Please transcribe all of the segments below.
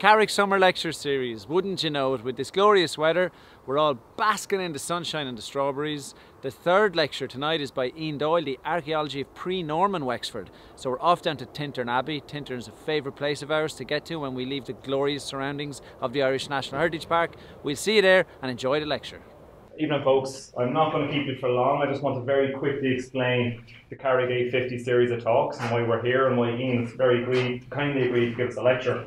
Carrick Summer Lecture Series. Wouldn't you know it? With this glorious weather, we're all basking in the sunshine and the strawberries. The third lecture tonight is by Ian Doyle, the archaeology of pre-Norman Wexford. So we're off down to Tintern Abbey. Tintern is a favourite place of ours to get to when we leave the glorious surroundings of the Irish National Heritage Park. We'll see you there and enjoy the lecture. Evening, folks. I'm not going to keep you for long. I just want to very quickly explain the Carrick 850 series of talks and why we're here and why Ian's very agreed, kindly agreed to give us a lecture.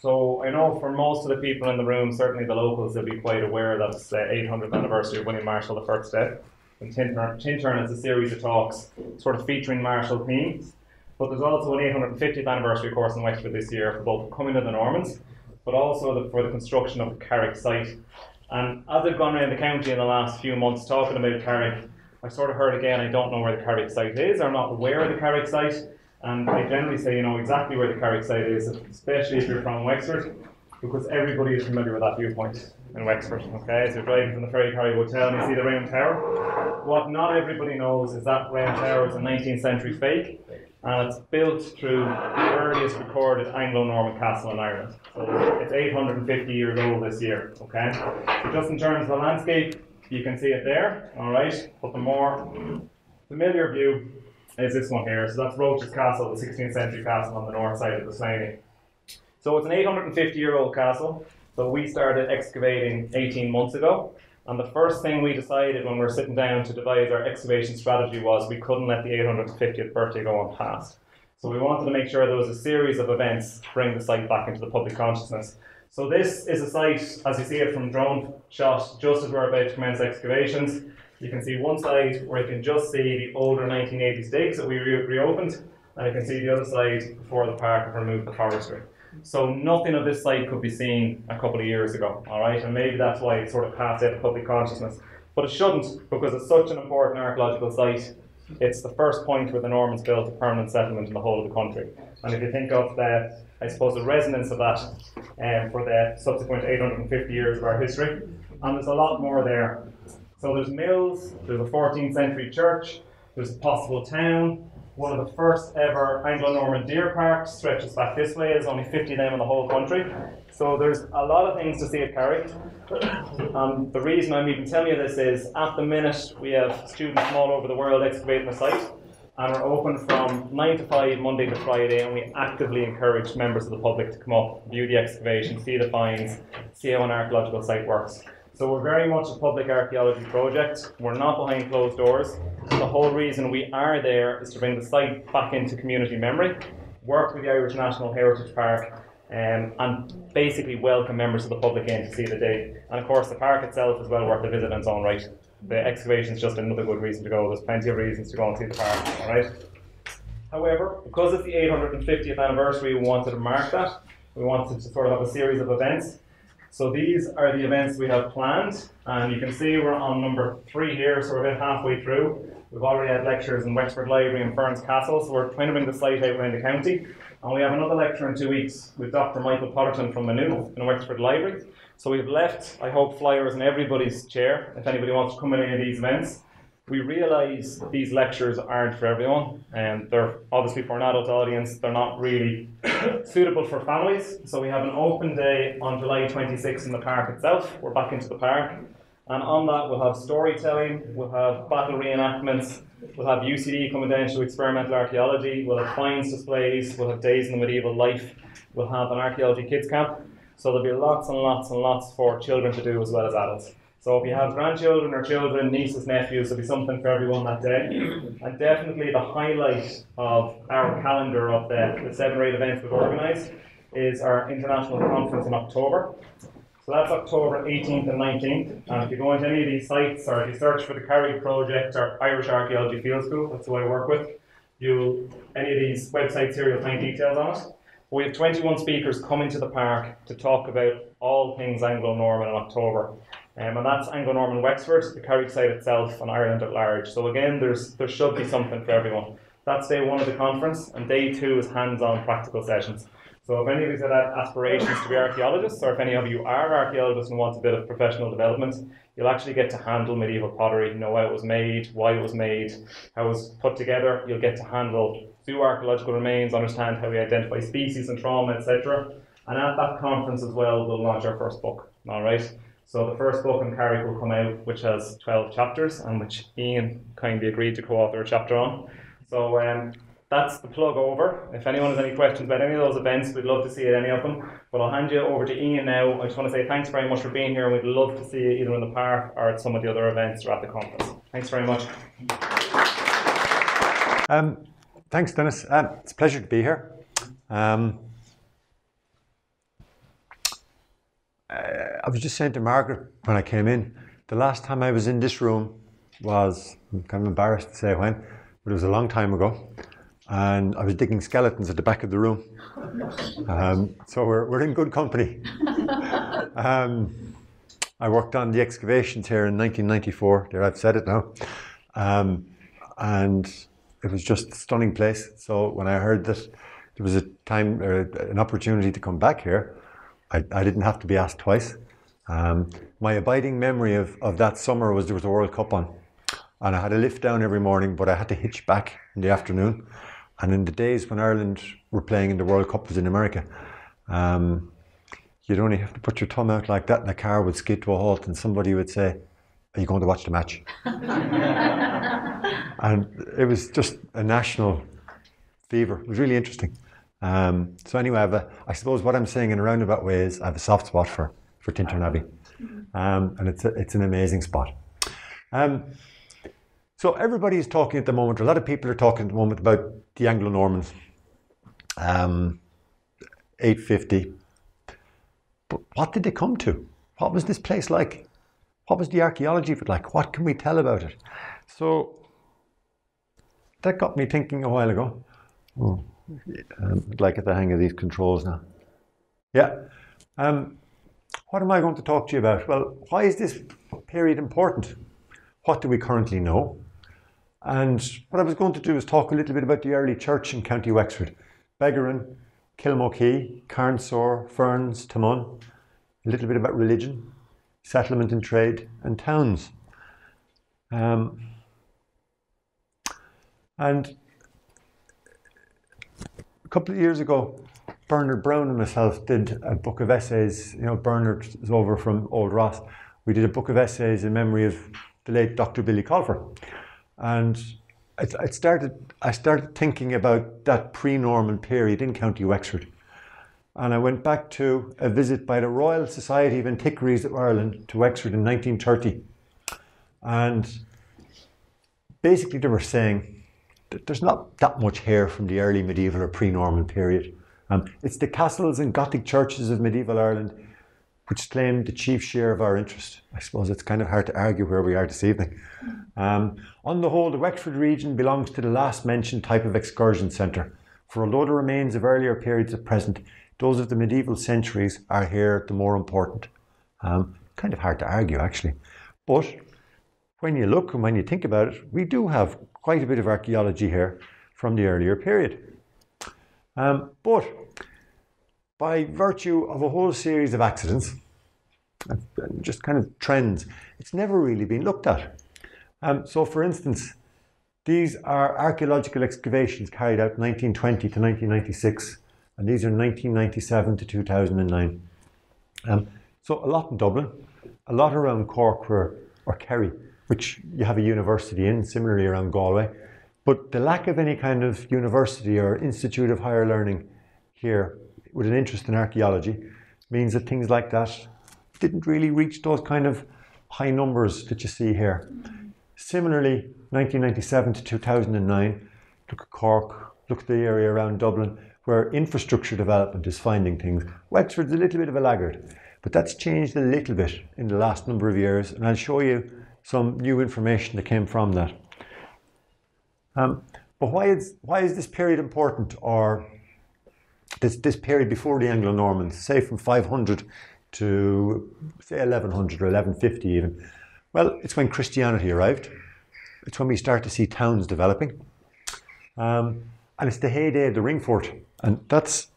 So I know for most of the people in the room, certainly the locals, they'll be quite aware that it's the 800th anniversary of William Marshal the First death. And Tintern, is a series of talks sort of featuring Marshal themes. But there's also an 850th anniversary course in Wexford this year for both the coming of the Normans, but also the, for the construction of the Carrick site. And as I've gone around the county in the last few months talking about Carrick, I sort of heard again I don't know where the Carrick site is, or I'm not aware of the Carrick site. And I generally say you know exactly where the Carrick site is, especially if you're from Wexford, because everybody is familiar with that viewpoint in Wexford. Okay, so you're driving from the Ferrycarrig Hotel and you see the Round Tower. What not everybody knows is that Round Tower is a 19th century fake, and it's built through the earliest recorded Anglo-Norman castle in Ireland. So it's 850 years old this year. Okay, so just in terms of the landscape, you can see it there. All right, but the more familiar view is this one here. So that's Roche's Castle, the 16th century castle on the north side of the Slaney. So it's an 850 year old castle. So we started excavating 18 months ago. And the first thing we decided when we were sitting down to devise our excavation strategy was we couldn't let the 850th birthday go unpassed. So we wanted to make sure there was a series of events to bring the site back into the public consciousness. So this is a site, as you see it from drone shot, just as we're about to commence excavations. You can see one side where you can just see the older 1980s digs that we re- reopened, and you can see the other side before the park have removed the forestry. So nothing of this site could be seen a couple of years ago, all right? And maybe that's why it sort of passed out of public consciousness. But it shouldn't, because it's such an important archaeological site. It's the first point where the Normans built a permanent settlement in the whole of the country. And if you think of the, I suppose, the resonance of that um, for the subsequent 850 years of our history, and there's a lot more there. So there's mills, there's a 14th century church, there's a possible town. One of the first ever Anglo-Norman deer parks stretches back this way. There's only 50 of them in the whole country. So there's a lot of things to see at Carrick. Um, the reason I'm even telling you this is at the minute we have students from all over the world excavating the site and we're open from 9 to 5 Monday to Friday and we actively encourage members of the public to come up, view the excavation, see the finds, see how an archaeological site works. So we're very much a public archaeology project. We're not behind closed doors. The whole reason we are there is to bring the site back into community memory, work with the Irish National Heritage Park, um, and basically welcome members of the public in to see the day. And of course, the park itself is well worth a visit in its own right. The excavation is just another good reason to go. There's plenty of reasons to go and see the park. All right. However, because it's the 850th anniversary, we wanted to mark that. We wanted to sort of have a series of events. So these are the events we have planned, and you can see we're on number three here, so we're about halfway through. We've already had lectures in Wexford Library and Ferns Castle, so we're trying to bring the site out around the county. And we have another lecture in two weeks with Dr. Michael Potterton from Maynooth in Wexford Library. So we've left, I hope, flyers in everybody's chair if anybody wants to come in any of these events. We realise these lectures aren't for everyone, and they're obviously for an adult audience. They're not really suitable for families. So we have an open day on July 26th in the park itself. We're back into the park, and on that we'll have storytelling, we'll have battle reenactments, we'll have UCD coming down to experimental archaeology, we'll have finds displays, we'll have days in the medieval life, we'll have an archaeology kids camp. So there'll be lots and lots and lots for children to do as well as adults. So if you have grandchildren or children, nieces, nephews, there'll be something for everyone that day. And definitely the highlight of our calendar of the, the seven or eight events we've organised is our international conference in October. So that's October 18th and 19th. And if you go into any of these sites or if you search for the Carrick Project or Irish Archaeology Field School, that's who I work with, you'll any of these websites here, you'll find details on it. We have 21 speakers coming to the park to talk about all things Anglo-Norman in October. Um, and that's Anglo-Norman Wexford, the Carrick site itself, and Ireland at large. So again, there's there should be something for everyone. That's day one of the conference, and day two is hands-on practical sessions. So if any of you have aspirations to be archaeologists, or if any of you are archaeologists and want a bit of professional development, you'll actually get to handle medieval pottery, know how it was made, why it was made, how it was put together. You'll get to handle archaeological remains, understand how we identify species and trauma, etc. And at that conference as well, we'll launch our first book. All right. So the first book in Carrick will come out, which has 12 chapters, and which Ian kindly agreed to co-author a chapter on. So um, that's the plug over. If anyone has any questions about any of those events, we'd love to see any of them. But I'll hand you over to Ian now. I just want to say thanks very much for being here, and we'd love to see you either in the park or at some of the other events or at the conference. Thanks very much. Um, thanks, Dennis. Uh, it's a pleasure to be here. Um, uh, I was just saying to Margaret when I came in, the last time I was in this room was, I'm kind of embarrassed to say when, but it was a long time ago. And I was digging skeletons at the back of the room. Um, so we're, we're in good company. Um, I worked on the excavations here in 1994. There, I've said it now. Um, and it was just a stunning place. So when I heard that there was a time or an opportunity to come back here, I, I didn't have to be asked twice. Um, my abiding memory of, of that summer was there was a World Cup on. And I had a lift down every morning, but I had to hitch back in the afternoon. And in the days when Ireland were playing in the World Cup was in America, um, you'd only have to put your thumb out like that and the car would skid to a halt and somebody would say, Are you going to watch the match? and it was just a national fever. It was really interesting. Um, so anyway, I, suppose what I'm saying in a roundabout way is I have a soft spot for, for Tintern Abbey. Um, and it's, a, it's an amazing spot. Um, so everybody is talking at the moment, a lot of people are talking at the moment about the Anglo-Normans. Um, 850. But what did they come to? What was this place like? What was the archaeology of it like? What can we tell about it? So that got me thinking a while ago. Oh, um, I'd like at the hang of these controls now. Yeah. Um, what am I going to talk to you about? Well, why is this period important? What do we currently know? And what I was going to do is talk a little bit about the early church in County Wexford. Begerin, Kilmokea, Carnsore, Ferns, Taghmon. A little bit about religion, settlement and trade, and towns. Um, and a couple of years ago, Bernard Browne and myself did a book of essays. You know, Bernard is over from Old Ross. We did a book of essays in memory of the late Dr. Billy Colfer. And it, it started, I started thinking about that pre-Norman period in County Wexford. And I went back to a visit by the Royal Society of Antiquaries of Ireland to Wexford in 1930. And basically they were saying, there's not that much here from the early medieval or pre-Norman period. Um, it's the castles and Gothic churches of medieval Ireland which claim the chief share of our interest. I suppose it's kind of hard to argue where we are this evening. Um, on the whole, the Wexford region belongs to the last mentioned type of excursion centre, for although the remains of earlier periods are present, those of the medieval centuries are here the more important. Um, kind of hard to argue, actually. But when you look and when you think about it, we do have quite a bit of archaeology here from the earlier period. Um, but by virtue of a whole series of accidents, just kind of trends, it's never really been looked at. Um, so, for instance, these are archaeological excavations carried out 1920 to 1996, and these are 1997 to 2009. Um, so, a lot in Dublin, a lot around Cork or, or Kerry, which you have a university in, similarly around Galway. But the lack of any kind of university or institute of higher learning here with an interest in archaeology means that things like that didn't really reach those kind of high numbers that you see here. Similarly, 1997 to 2009, look at Cork, look at the area around Dublin, where infrastructure development is finding things. Wexford's a little bit of a laggard, but that's changed a little bit in the last number of years, and I'll show you some new information that came from that. Um, but why is, why is this period important, or this, this period before the Anglo-Normans, say from 500 to say 1100 or 1150 even? Well, it's when Christianity arrived. It's when we start to see towns developing. Um, and it's the heyday of the ring fort. And that's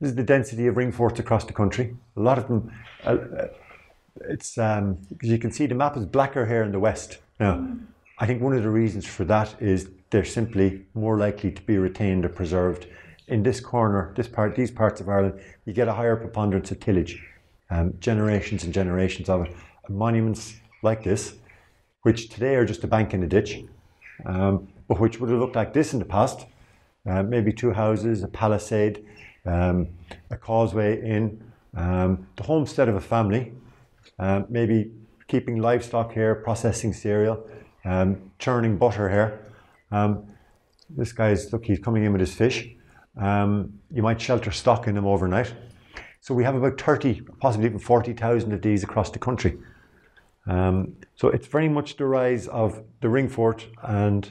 this is the density of ring forts across the country. A lot of them, uh, uh it's um, you can see the map is blacker here in the west. Now, I think one of the reasons for that is they're simply more likely to be retained or preserved in this corner, this part, these parts of Ireland, you get a higher preponderance of tillage, um, generations and generations of it. And monuments like this, which today are just a bank in a ditch, um, but which would have looked like this in the past, uh, maybe two houses, a palisade, um, a causeway in, um, the homestead of a family, um, maybe keeping livestock here, processing cereal, um, churning butter here. Um, this guy's, look, he's coming in with his fish. Um, you might shelter stock in them overnight. So we have about 30, possibly even 40,000 of these across the country. Um, so it's very much the rise of the ring fort and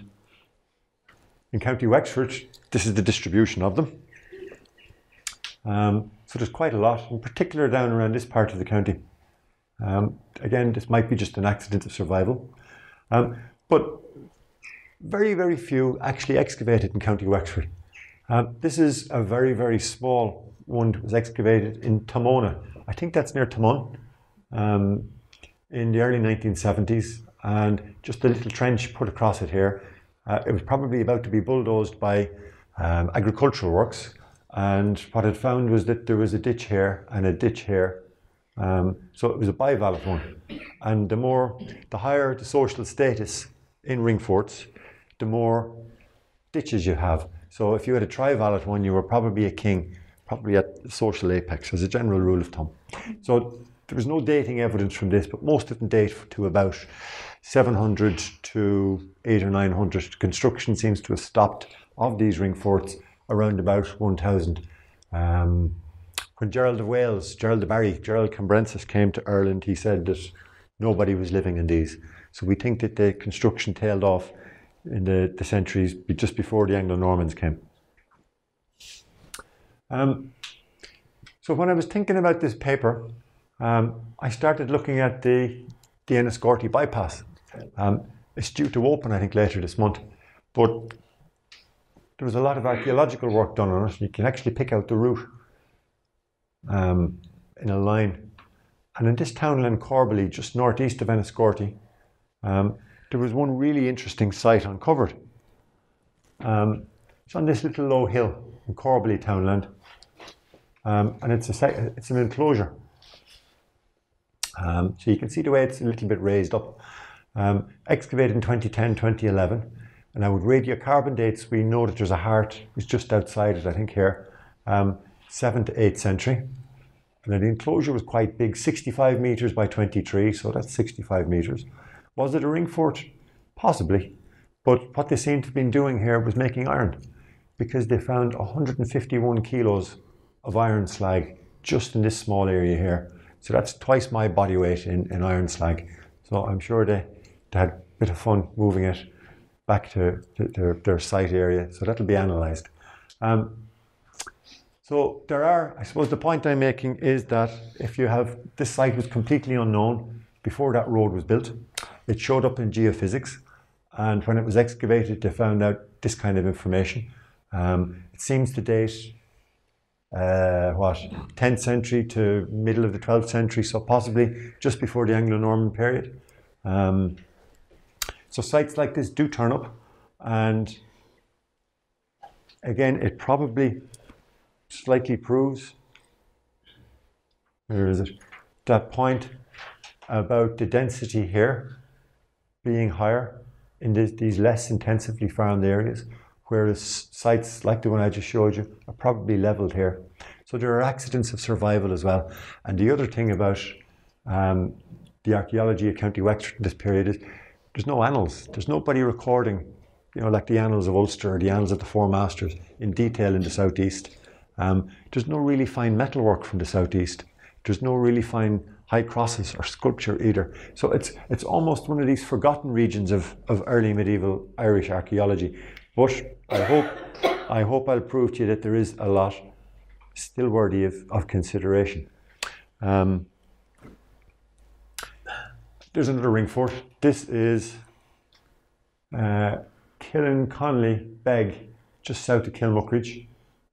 in County Wexford, this is the distribution of them. Um, so there's quite a lot, in particular down around this part of the county. Um, again, this might be just an accident of survival. Um, but very, very few actually excavated in County Wexford. Um, this is a very, very small one that was excavated in Tamona. I think that's near Taghmon um, in the early 1970s, and just a little trench put across it here. Uh, it was probably about to be bulldozed by um, agricultural works, and what it found was that there was a ditch here and a ditch here. Um, so it was a bivallate one. And the more, the higher the social status in ring forts, the more ditches you have. So if you had a trivallate one, you were probably a king, probably at social apex, as a general rule of thumb. So there was no dating evidence from this, but most of them date to about 700 to 8 or 900. Construction seems to have stopped of these ring forts around about 1000. Um, when Gerald of Wales, Gerald de Barry, Gerald Cambrensis came to Ireland, he said that nobody was living in these. So we think that the construction tailed off in the, the centuries just before the Anglo Normans came. Um, so when I was thinking about this paper, um, I started looking at the, the Enniscorthy bypass. Um, it's due to open, I think, later this month. But there was a lot of archaeological work done on it. You can actually pick out the route um, in a line. And in this townland, Corbally, just northeast of Enniscorthy, um, there was one really interesting site uncovered. Um, it's on this little low hill in Corbally townland, um, and it's a it's an enclosure. Um, so you can see the way it's a little bit raised up. Um, excavated in 2010, 2011, and now with radiocarbon dates, we know that there's a heart. It's just outside it, I think here, um, seventh to eighth century. And the enclosure was quite big, 65 meters by 23, so that's 65 meters. Was it a ring fort? Possibly. But what they seem to have been doing here was making iron because they found 151 kilos of iron slag just in this small area here. So that's twice my body weight in, in iron slag. So I'm sure they, they had a bit of fun moving it back to, to, to their site area. So that'll be analysed. Um, so there are, I suppose the point I'm making is that if you have, this site was completely unknown before that road was built. It showed up in geophysics, and when it was excavated, they found out this kind of information. Um, it seems to date uh, what 10th century to middle of the 12th century, so possibly just before the Anglo-Norman period. Um, so sites like this do turn up, and again, it probably slightly proves. Where is it? That point about the density here being higher in this, these less intensively farmed areas, whereas sites like the one I just showed you are probably leveled here. So there are accidents of survival as well. And the other thing about um, the archaeology of County Wexford in this period is there's no annals. There's nobody recording, you know, like the annals of Ulster or the annals of the Four Masters in detail in the southeast. Um, there's no really fine metalwork from the southeast. There's no really fine high crosses or sculpture either. So it's it's almost one of these forgotten regions of, of early medieval Irish archaeology. But I hope I hope I'll prove to you that there is a lot still worthy of, of consideration. Um, there's another ring fort. This is uh, Killinconnelly Beg, just south of Kilmuckridge.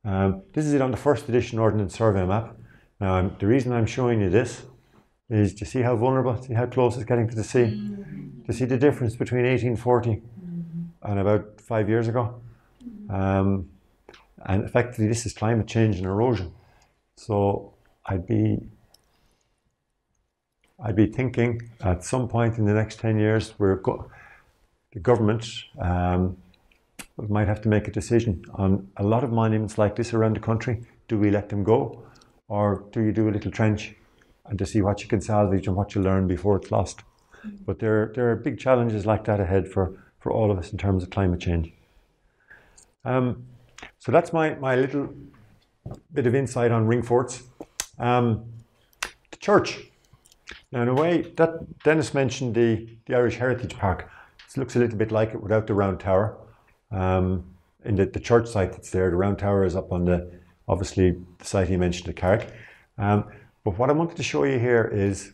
Um, this is it on the first edition Ordnance Survey map. Um, the reason I'm showing you this is to see how vulnerable, see how close it's getting to the sea, to see the difference between 1840 mm-hmm. and about five years ago. Um, and effectively, this is climate change and erosion. So I'd be I'd be thinking at some point in the next 10 years, we're go- the government um, might have to make a decision on a lot of monuments like this around the country. Do we let them go, or do you do a little trench and to see what you can salvage and what you learn before it's lost? But there, there are big challenges like that ahead for, for all of us in terms of climate change. Um, so that's my, my little bit of insight on ring forts. Um, the church. Now, in a way, that Dennis mentioned the, the Irish Heritage Park. It looks a little bit like it without the round tower. Um, in the, the church site that's there, the round tower is up on the, obviously, the site he mentioned, at Carrick. Um, but what I wanted to show you here is,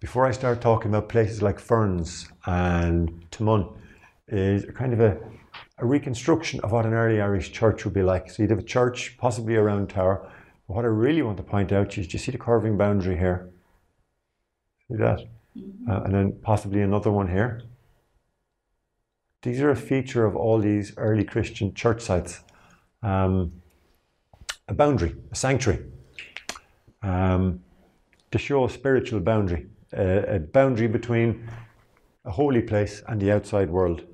before I start talking about places like Ferns and Taghmon, is a kind of a, a reconstruction of what an early Irish church would be like. So you'd have a church, possibly a round tower. But what I really want to point out is, do you see the curving boundary here? See that? Uh, and then possibly another one here. These are a feature of all these early Christian church sites. Um, a boundary, a sanctuary, um, to show a spiritual boundary, a, a boundary between a holy place and the outside world.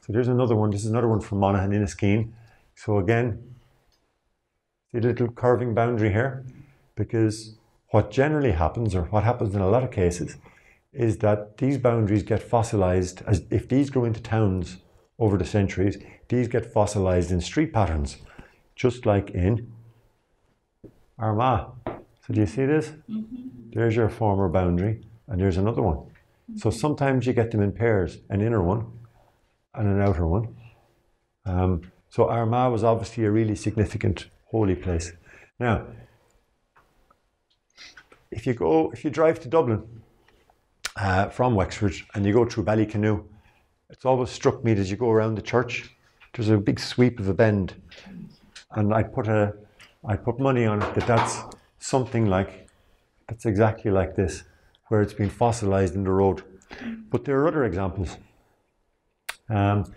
So there's another one. This is another one from Monaghan Inniskeen. So again, the little curving boundary here? Because what generally happens, or what happens in a lot of cases, is that these boundaries get fossilized as if these grow into towns over the centuries, these get fossilized in street patterns, just like in Armagh. So do you see this? There's your former boundary, and there's another one. So sometimes you get them in pairs, an inner one and an outer one. Um, so Armagh was obviously a really significant holy place. Now, if you go, if you drive to Dublin uh, from Wexford and you go through Ballycanoe, it's always struck me as you go around the church, there's a big sweep of a bend, and I put a, I put money on it that that's something like, that's exactly like this, where it's been fossilized in the road. But there are other examples. Um,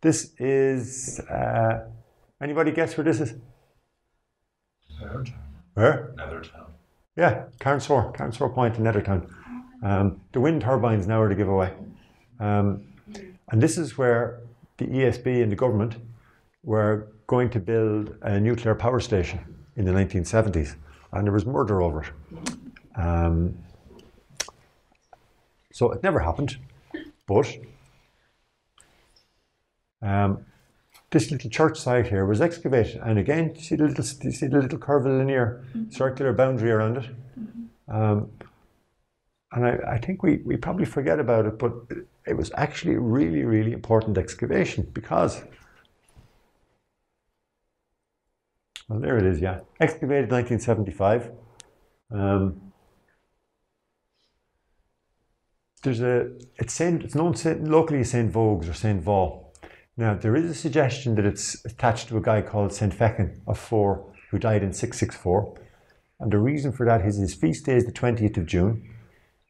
this is, uh, anybody guess where this is? Nethertown. Where? Nethertown. Yeah, Carnsore, Carnsore Point in Nethertown. Um, the wind turbines now are the giveaway. Um, and this is where the ESB and the government were going to build a nuclear power station in the 1970s, and there was murder over it. Um, so it never happened, but um, this little church site here was excavated, and again, you see the little, you see the little curvilinear circular boundary around it. Um, and I, I think we, we probably forget about it, but it was actually a really, really important excavation because, well, there it is, yeah. Excavated 1975. Um, there's a, it's, Saint, it's known locally as St. Vogues or St. Vol. Now, there is a suggestion that it's attached to a guy called St. Fechin of Fore, who died in 664. And the reason for that is his feast day is the 20th of June,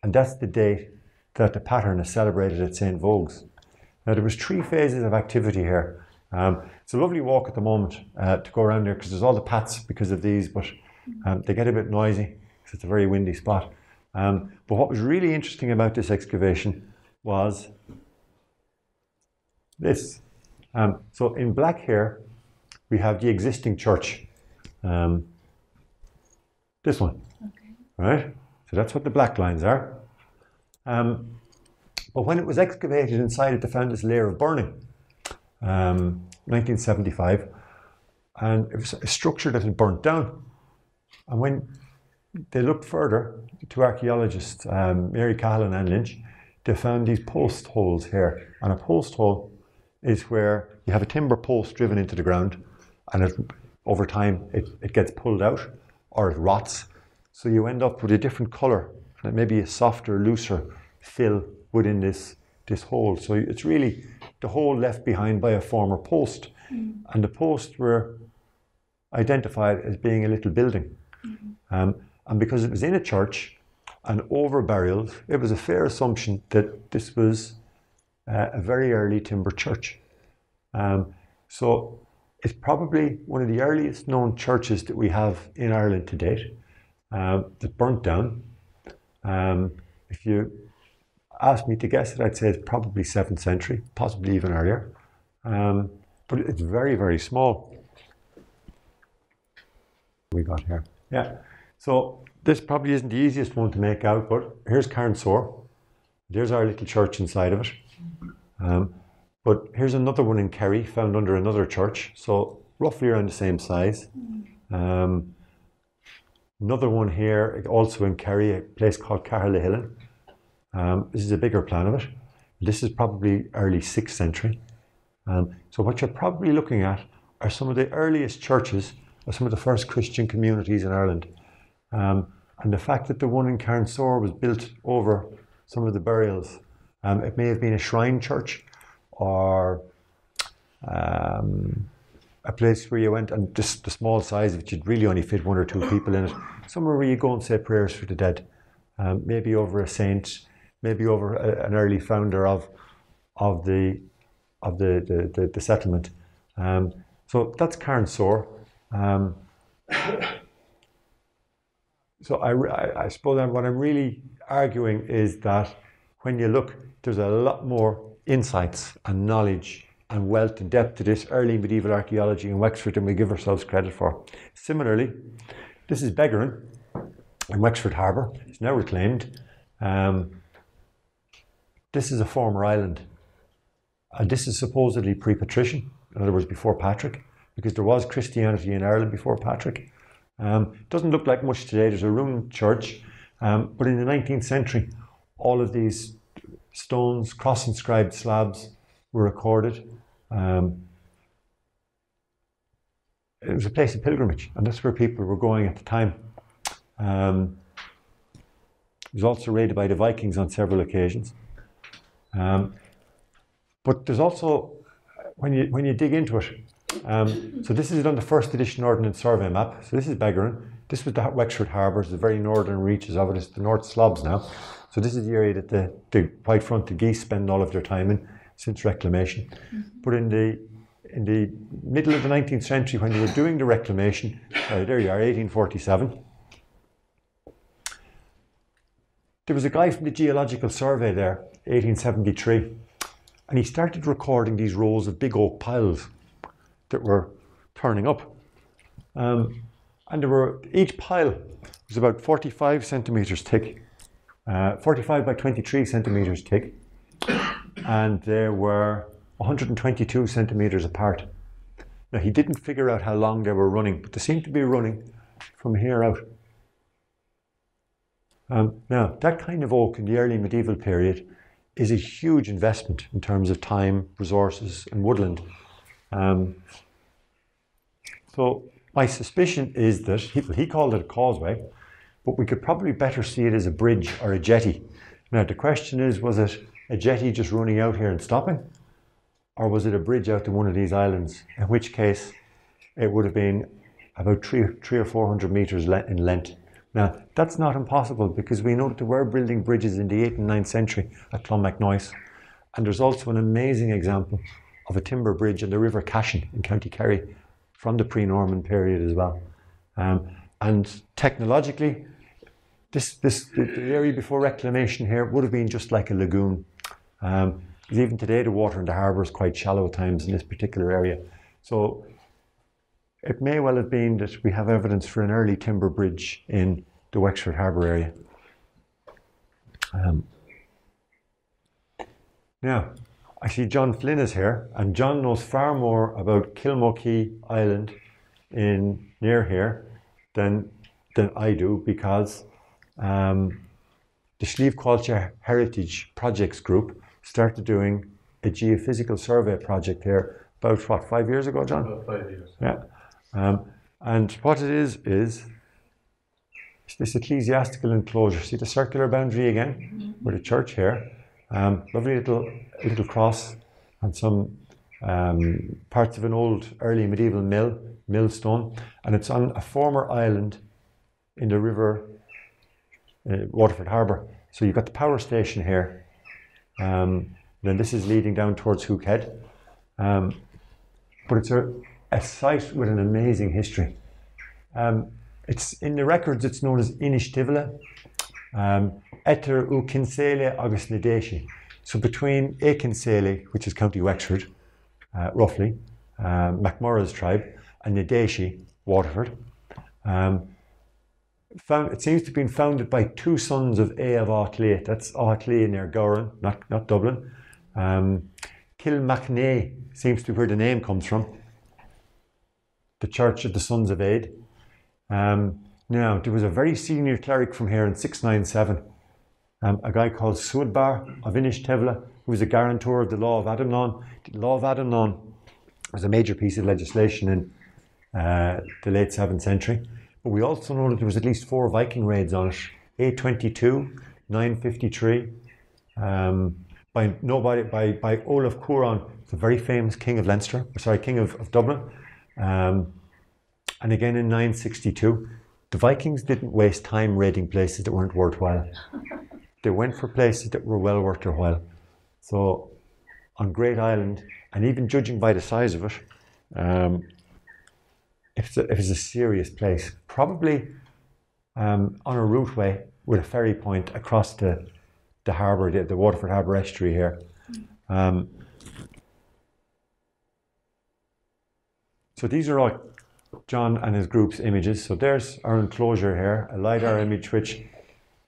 and that's the date that the pattern is celebrated at St. Vogues. Now, there was three phases of activity here. Um, it's a lovely walk at the moment uh, to go around there because there's all the paths because of these, but um, they get a bit noisy because it's a very windy spot. Um, but what was really interesting about this excavation was this. Um, so in black here, we have the existing church. Um, this one, Okay. right? So that's what the black lines are. Um, but when it was excavated inside it, they found this layer of burning, um, 1975, and it was a structure that had burnt down. And when they looked further, two archaeologists, um, Mary Cahill and Lynch, they found these post holes here. And a post hole is where you have a timber post driven into the ground, and it, over time it, it gets pulled out or it rots. So you end up with a different colour, and maybe a softer, looser fill within this, this hole. So it's really the hole left behind by a former post. And the posts were identified as being a little building. Um, and because it was in a church and over burials, it was a fair assumption that this was uh, a very early timber church. Um, so it's probably one of the earliest known churches that we have in Ireland to date um, that burnt down. Um, if you ask me to guess it, I'd say it's probably 7th century, possibly even earlier. Um, but it's very, very small. We got here. Yeah. So this probably isn't the easiest one to make out, but here's Carnsore. There's our little church inside of it. Um, but here's another one in Kerry, found under another church, so roughly around the same size. Um, another one here, also in Kerry, a place called Caherlehillan. Um, this is a bigger plan of it. This is probably early 6th century. Um, so what you're probably looking at are some of the earliest churches of some of the first Christian communities in Ireland. Um, and the fact that the one in Carnsore was built over some of the burials, um, it may have been a shrine church or um, a place where you went and just the small size of it, you'd really only fit one or two people in it. Somewhere where you go and say prayers for the dead, um, maybe over a saint, maybe over a, an early founder of of the of the the, the, the settlement. Um, so that's Carnsore. Um, so I, I, I suppose what I'm really arguing is that when you look, there's a lot more insights and knowledge and wealth and depth to this early medieval archaeology in Wexford than we give ourselves credit for. Similarly, this is Begerin in Wexford Harbour. It's now reclaimed. Um, this is a former island. And this is supposedly pre patrician, in other words, before Patrick, because there was Christianity in Ireland before Patrick. Um, doesn't look like much today. There's a ruined church. Um, but in the 19th century, all of these stones, cross inscribed slabs were recorded. Um, it was a place of pilgrimage, and that's where people were going at the time. Um, it was also raided by the Vikings on several occasions. Um, but there's also, when you, when you dig into it, um, so this is on the first edition Ordnance Survey map. So this is Begerin. This was the Wexford Harbour, the very northern reaches of it. It's the North Slobs now. So this is the area that the, the white-fronted geese spend all of their time in since reclamation. Mm-hmm. But in the in the middle of the 19th century, when they were doing the reclamation, uh, there you are, 1847. There was a guy from the Geological Survey there, 1873, and he started recording these rows of big oak piles that were turning up. Um, and there were each pile was about 45 centimeters thick uh, 45 by 23 centimeters thick, and they were 122 centimeters apart. Now, he didn't figure out how long they were running, but they seemed to be running from here out. Um, now, that kind of oak in the early medieval period is a huge investment in terms of time, resources, and woodland. Um, so, my suspicion is that he, he called it a causeway but we could probably better see it as a bridge or a jetty. Now, the question is was it a jetty just running out here and stopping? Or was it a bridge out to one of these islands? In which case, it would have been about three, three or four hundred meters in length. Now, that's not impossible because we know that they were building bridges in the 8th and 9th century at Clonmacnoise. And there's also an amazing example of a timber bridge on the River Cashen in County Kerry from the pre Norman period as well. Um, and technologically, this, this the, area before reclamation here would have been just like a lagoon. Um, even today, the water in the harbour is quite shallow at times in this particular area. So it may well have been that we have evidence for an early timber bridge in the Wexford Harbour area. Um, now, I see John Flynn is here, and John knows far more about Kilmokea Island in near here than than I do because um, the Culture Heritage Projects Group started doing a geophysical survey project here about what five years ago, John? About five years. Yeah, um, and what it is is this ecclesiastical enclosure. See the circular boundary again mm-hmm. with a church here. Um, lovely little little cross and some um, parts of an old early medieval mill millstone, and it's on a former island in the river uh, Waterford Harbour. So you've got the power station here. Um, then this is leading down towards Hookhead. Um, but it's a a site with an amazing history. Um, it's in the records. It's known as Inishtivla, um, Eter u Kinsale agus Nadeshi. So between Akinsale, which is County Wexford, uh, roughly, MacMurrough's tribe, and Nadeshi, Waterford. Um, found, it seems to have been founded by two sons of A of Artley. That's Artley near Gowran, not, not Dublin. Um, Kilmachnay seems to be where the name comes from. The Church of the Sons of Aid. Um, now, there was a very senior cleric from here in 697, um, a guy called Suadbar of Inishtevla, who was a guarantor of the law of Adamnan. The law of Adamnan was a major piece of legislation in uh, the late 7th century. We also know that there was at least four Viking raids on it 822, 953, um, by nobody by, by Olaf Cuaran, the very famous king of Leinster, sorry, king of, of Dublin. Um, and again in 962. The Vikings didn't waste time raiding places that weren't worthwhile. they went for places that were well worth their while. So on Great Island, and even judging by the size of it, um, if, it's a, if it's a serious place, probably um, on a routeway with a ferry point across the, the harbour, the, the Waterford Harbour estuary here. Um, so these are all John and his group's images. So there's our enclosure here, a LiDAR image which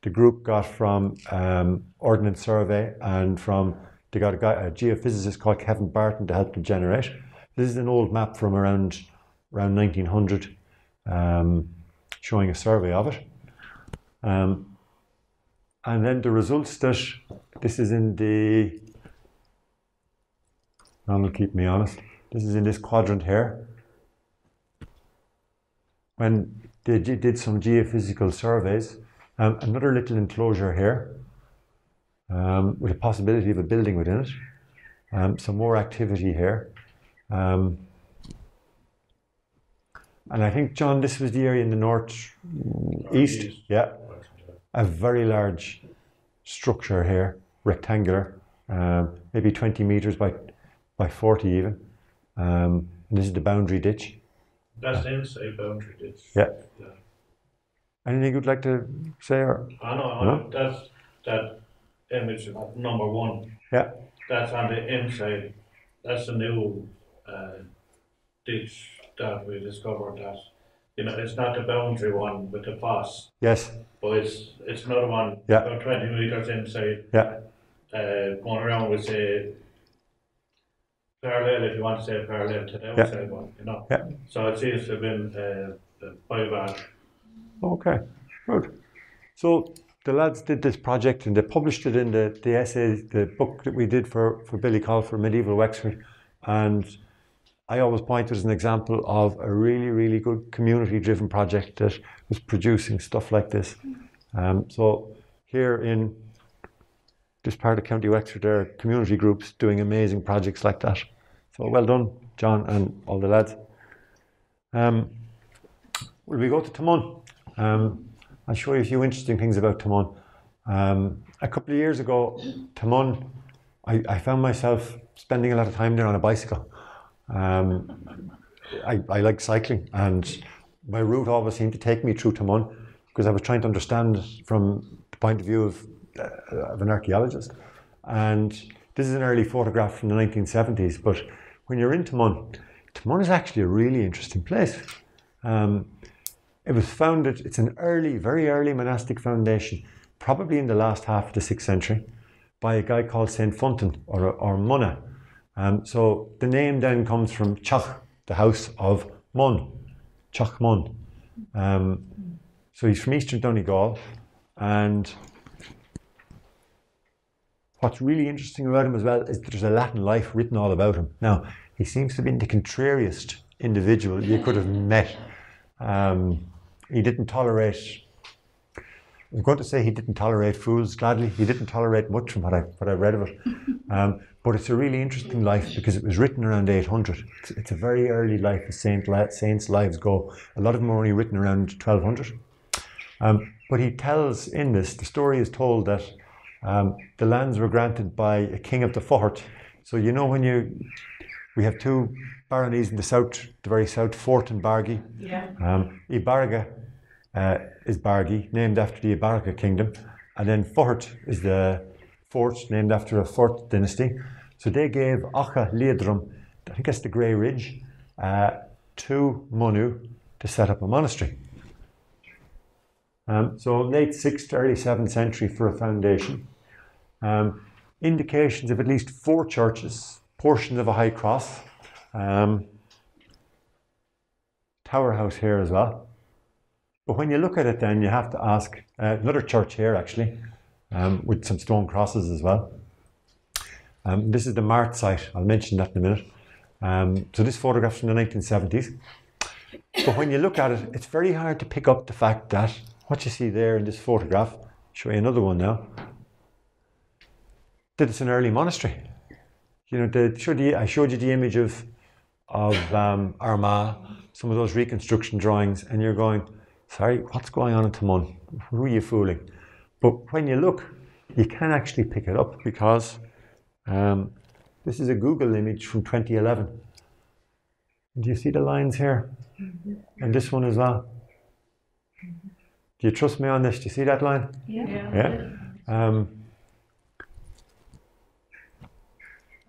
the group got from um, Ordnance Survey and from, they got a, guy, a geophysicist called Kevin Barton to help them generate. This is an old map from around, around 1900 um, showing a survey of it. Um, and then the results that this is in the, Ron will keep me honest, this is in this quadrant here when they did some geophysical surveys. Um, another little enclosure here um, with a possibility of a building within it. Um, some more activity here. Um, and I think, John, this was the area in the north east. east. Yeah. A very large structure here, rectangular, um, maybe 20 metres by, by 40 even. Um, and this is the boundary ditch. That's inside boundary ditch. Yeah. yeah. Anything you'd like to say? Or? I know, I know. That's that image number one. Yeah. That's on the inside. That's the new uh, ditch that we discovered that you know it's not the boundary one with the foss. Yes. But it's it's another one yeah. about twenty meters inside. Yeah. Uh, going around with say parallel, if you want to say parallel to the Yeah. outside one, you know. Yeah. So it seems to have been uh. Okay, good. So the lads did this project and they published it in the, the essay, the book that we did for, for Billy Colfer, Medieval Wexford. And I always point to it as an example of a really, really good community driven project that was producing stuff like this. Um, so here in this part of County Wexford, there are community groups doing amazing projects like that. So well done, John and all the lads. Um, will we go to Taghmon? Um, I'll show you a few interesting things about Taghmon. Um, a couple of years ago, Taghmon, I, I, found myself spending a lot of time there on a bicycle. Um, I, I like cycling, and my route always seemed to take me through Taghmon because I was trying to understand from the point of view of, uh, of an archaeologist. And this is an early photograph from the 1970s, but when you're in Taghmon, Taghmon is actually a really interesting place. Um, it was founded, it's an early, very early monastic foundation, probably in the last half of the 6th century, by a guy called St. Fintan or, or Munna. Um, so the name then comes from Chach, the house of Mun, Chach Mun. Um, so he's from eastern Donegal, and What's really interesting about him as well is that there's a Latin life written all about him. Now, he seems to have been the contrariest individual you could have met. Um, he didn't tolerate, I'm going to say he didn't tolerate fools gladly. He didn't tolerate much from what, I, what I've read of it. Um, but it's a really interesting life because it was written around 800. It's, it's a very early life as saint, saints' lives go. A lot of them are only written around 1200. Um, but he tells in this, the story is told that um, the lands were granted by a king of the fort. So you know when you We have two baronies in the south, the very south, Forth and Bargy. Yeah. Um, Ibarga uh, is Bargy, named after the Ibarga kingdom. And then Forth is the fort named after a Fort dynasty. So they gave Acha Liadrum, I think that's the Grey Ridge, uh, to Manu to set up a monastery. Um, so late 6th to early 7th century for a foundation. Um, indications of at least four churches, portions of a high cross, um, tower house here as well. But when you look at it, then you have to ask uh, another church here actually, um, with some stone crosses as well. Um, this is the Mart site. I'll mention that in a minute. Um, so this photograph's from the 1970s. But when you look at it, it's very hard to pick up the fact that what you see there in this photograph, I'll show you another one now, that it's an early monastery. You know, the, showed you, I showed you the image of, of um, Armagh, some of those reconstruction drawings, and you're going, sorry, what's going on in Taghmon? Who are you fooling? But when you look, you can actually pick it up because um, this is a Google image from 2011. Do you see the lines here? And this one as well. Do you trust me on this? Do you see that line? Yeah. Yeah. Um,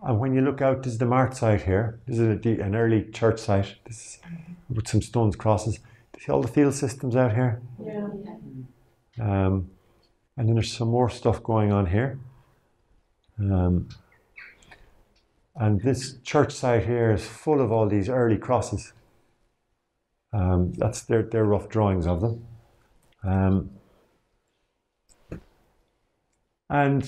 and when you look out, this is the Mart site here. This is a, an early church site. This is with some stones crosses. See all the field systems out here? Yeah. Um, and then there's some more stuff going on here. Um, and this church site here is full of all these early crosses. Um, that's their, their rough drawings of them. Um, and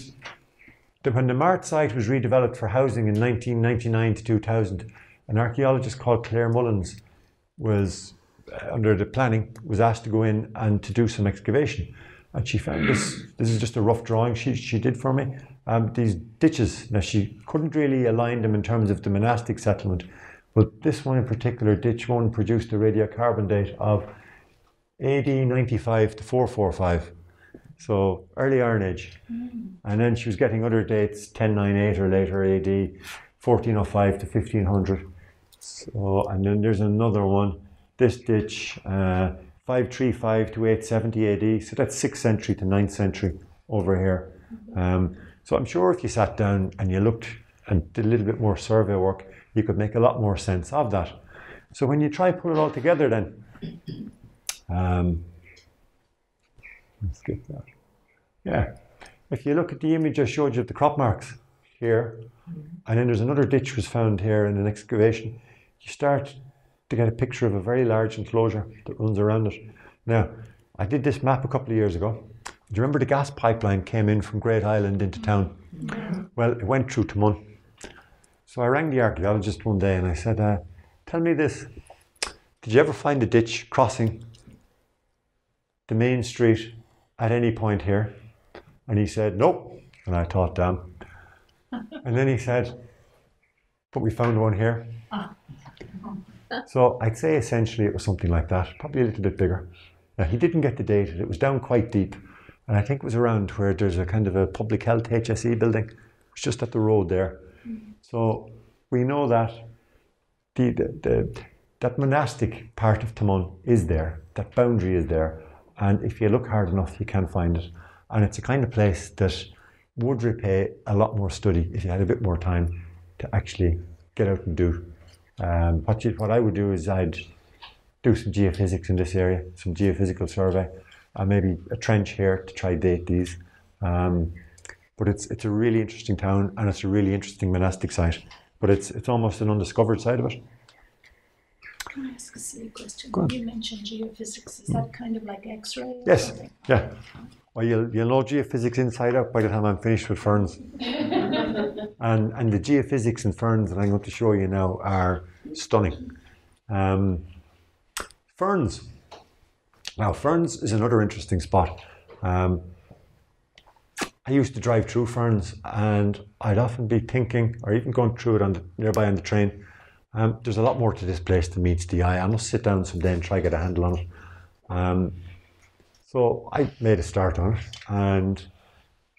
the, when the Mart site was redeveloped for housing in 1999 to 2000, an archaeologist called Claire Mullins was, under the planning, was asked to go in and to do some excavation. And she found this, this is just a rough drawing she, she did for me. Um, these ditches, now she couldn't really align them in terms of the monastic settlement, but this one in particular, ditch one, produced a radiocarbon date of AD 95 to 445. So early Iron Age. And then she was getting other dates, 1098 or later AD, 1405 to 1500. So, and then there's another one, this ditch, uh, 535 to 870 AD. So that's 6th century to 9th century over here. Um, so I'm sure if you sat down and you looked and did a little bit more survey work, you could make a lot more sense of that. So when you try put it all together, then um, let's get that. Yeah, if you look at the image I showed you of the crop marks here, and then there's another ditch was found here in an excavation, you start to get a picture of a very large enclosure that runs around it. Now, I did this map a couple of years ago. Do you remember the gas pipeline came in from Great Island into town? Well, it went through Taghmon. So I rang the archaeologist one day and I said, uh, Tell me this. Did you ever find a ditch crossing the main street at any point here? And he said, Nope. And I thought, damn. And then he said, But we found one here. So I'd say essentially it was something like that, probably a little bit bigger. Now, he didn't get the date, it was down quite deep. And I think it was around where there's a kind of a public health HSE building. It's just at the road there. Mm-hmm. So we know that the, the, the, that monastic part of Taghmon is there, that boundary is there. And if you look hard enough, you can find it. And it's a kind of place that would repay a lot more study if you had a bit more time to actually get out and do. Um, what, you, what I would do is I'd do some geophysics in this area, some geophysical survey, and maybe a trench here to try date these. Um, but it's it's a really interesting town and it's a really interesting monastic site. But it's it's almost an undiscovered side of it. Can I ask a silly question? Go on. You mentioned geophysics. Is that kind of like X-ray? Yes. something? Yeah. Well, you'll, you'll know geophysics inside out by the time I'm finished with Ferns. and, and the geophysics and Ferns that I'm going to show you now are stunning. Um, Ferns. Now, Ferns is another interesting spot. Um, I used to drive through Ferns and I'd often be thinking, or even going through it on the, nearby on the train, um, there's a lot more to this place than meets the eye. I must sit down someday and try to get a handle on it. Um, so I made a start on it, and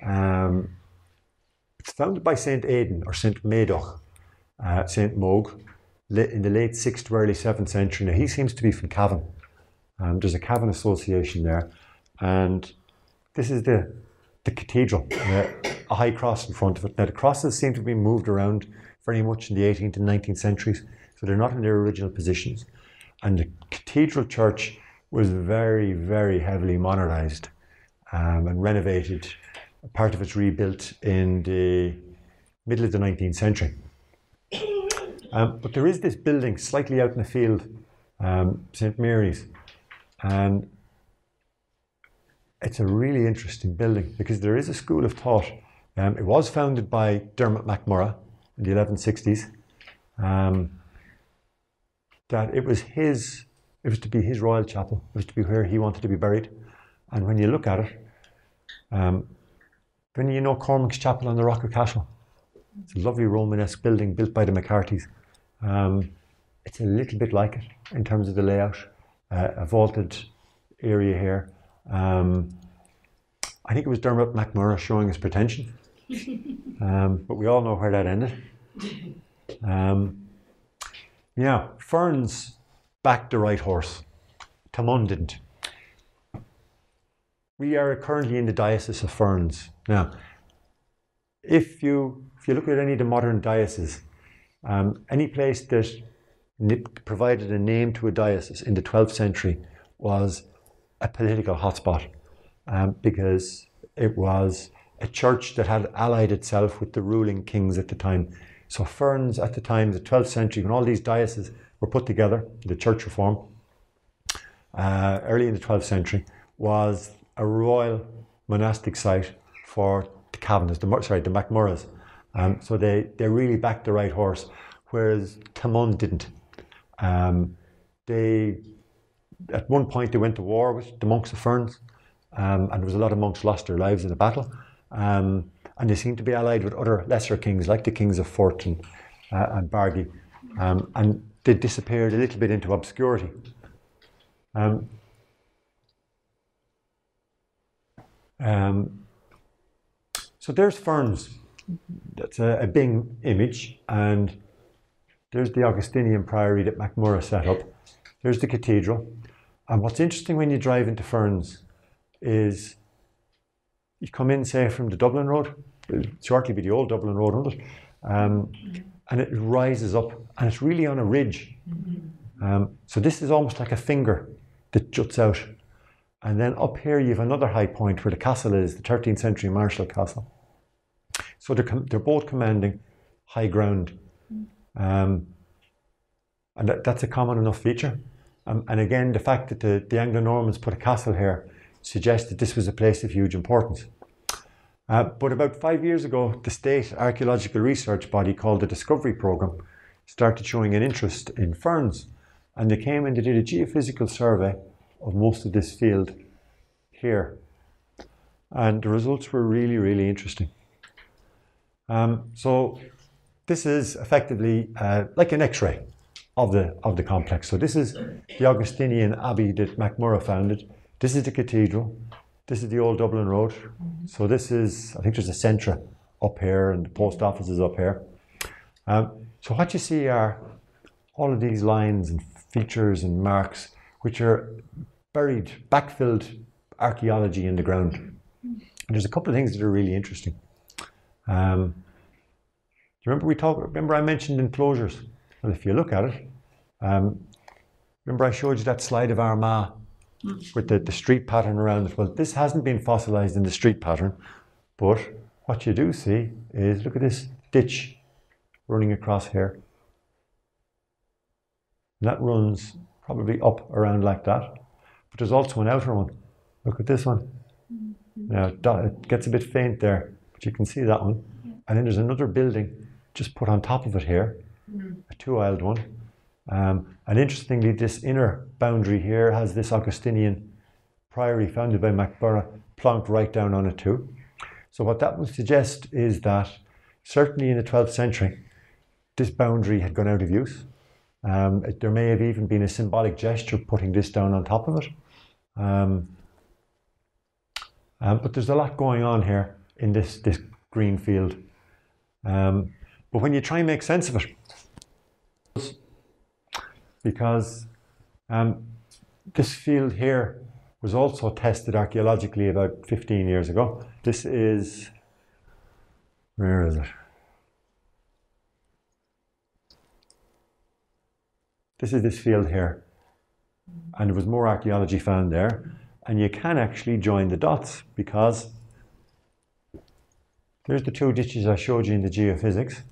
um, founded by Saint Aidan or Saint Madoc, uh, St. Mogue, in the late 6th to early 7th century. Now, he seems to be from Cavan. Um, there's a Cavan association there. And this is the, the cathedral, uh, a high cross in front of it. Now, the crosses seem to be moved around very much in the 18th and 19th centuries, so they're not in their original positions. And the cathedral church was very, very heavily modernized um, and renovated. Part of it's rebuilt in the middle of the 19th century. Um, but there is this building slightly out in the field, um, St. Mary's, and it's a really interesting building because there is a school of thought. Um, it was founded by Dermot MacMurrough in the 1160s. Um, that it was his, it was to be his royal chapel. It was to be where he wanted to be buried. And when you look at it, um, then you know Cormac's Chapel on the Rock of Cashel. It's a lovely Romanesque building built by the McCarthys. Um, it's a little bit like it in terms of the layout, uh, a vaulted area here. Um, I think it was Dermot MacMurrough showing his pretension, um, but we all know where that ended. Um, yeah, Ferns backed the right horse. Taghmon didn't. We are currently in the diocese of Ferns. Now, if you if you look at any of the modern dioceses, um, any place that provided a name to a diocese in the 12th century was a political hotspot um, because it was a church that had allied itself with the ruling kings at the time. So Ferns at the time, the 12th century, when all these dioceses were put together, the church reform, uh, early in the 12th century, was a royal monastic site for the Calvinists, the, sorry, the MacMurroughs. Um, so they, they really backed the right horse, whereas Taghmon didn't. Um, they at one point they went to war with the monks of Ferns, um, and there was a lot of monks lost their lives in the battle. Um, and they seemed to be allied with other lesser kings, like the kings of Fortin uh, and Bargy, um, and they disappeared a little bit into obscurity. Um, um, so there's Ferns. That's a, a Bing image, and there's the Augustinian priory that MacMurrough set up. There's the cathedral. And what's interesting when you drive into Ferns is you come in, say, from the Dublin Road, shortly be the old Dublin Road, won't it? Um, and it rises up, and it's really on a ridge. Um, so this is almost like a finger that juts out. And then up here you have another high point where the castle is, the 13th century Marshal Castle. So they're, com- they're both commanding high ground. Um, and that, that's a common enough feature. Um, and again, the fact that the, the Anglo Normans put a castle here suggests that this was a place of huge importance. Uh, but about five years ago, the state archaeological research body called the Discovery Programme started showing an interest in Ferns. And they came and they did a geophysical survey of most of this field here. And the results were really, really interesting. Um, so this is effectively uh, like an X-ray of the of the complex. So this is the Augustinian abbey that MacMurrough founded. This is the cathedral. This is the old Dublin Road. So this is I think there's a centre up here and the post office is up here. Um, so what you see are all of these lines and features and marks which are buried, backfilled archaeology in the ground. And there's a couple of things that are really interesting. Um, do you remember we talked? Remember I mentioned enclosures. Well, if you look at it, um, remember I showed you that slide of Armagh with the, the street pattern around it. Well, this hasn't been fossilized in the street pattern, but what you do see is look at this ditch running across here. And that runs probably up around like that. But there's also an outer one. Look at this one. Now it gets a bit faint there, but you can see that one. And then there's another building just put on top of it here a two-aisled one. Um, and interestingly, this inner boundary here has this Augustinian priory founded by MacMurrough plonked right down on it too. So what that would suggest is that certainly in the 12th century, this boundary had gone out of use. Um, it, there may have even been a symbolic gesture putting this down on top of it. Um, um, but there's a lot going on here in this, this green field. Um, but when you try and make sense of it, because um, this field here was also tested archaeologically about 15 years ago. This is, where is it? This is this field here. And there was more archaeology found there. And you can actually join the dots because there's the two ditches I showed you in the geophysics.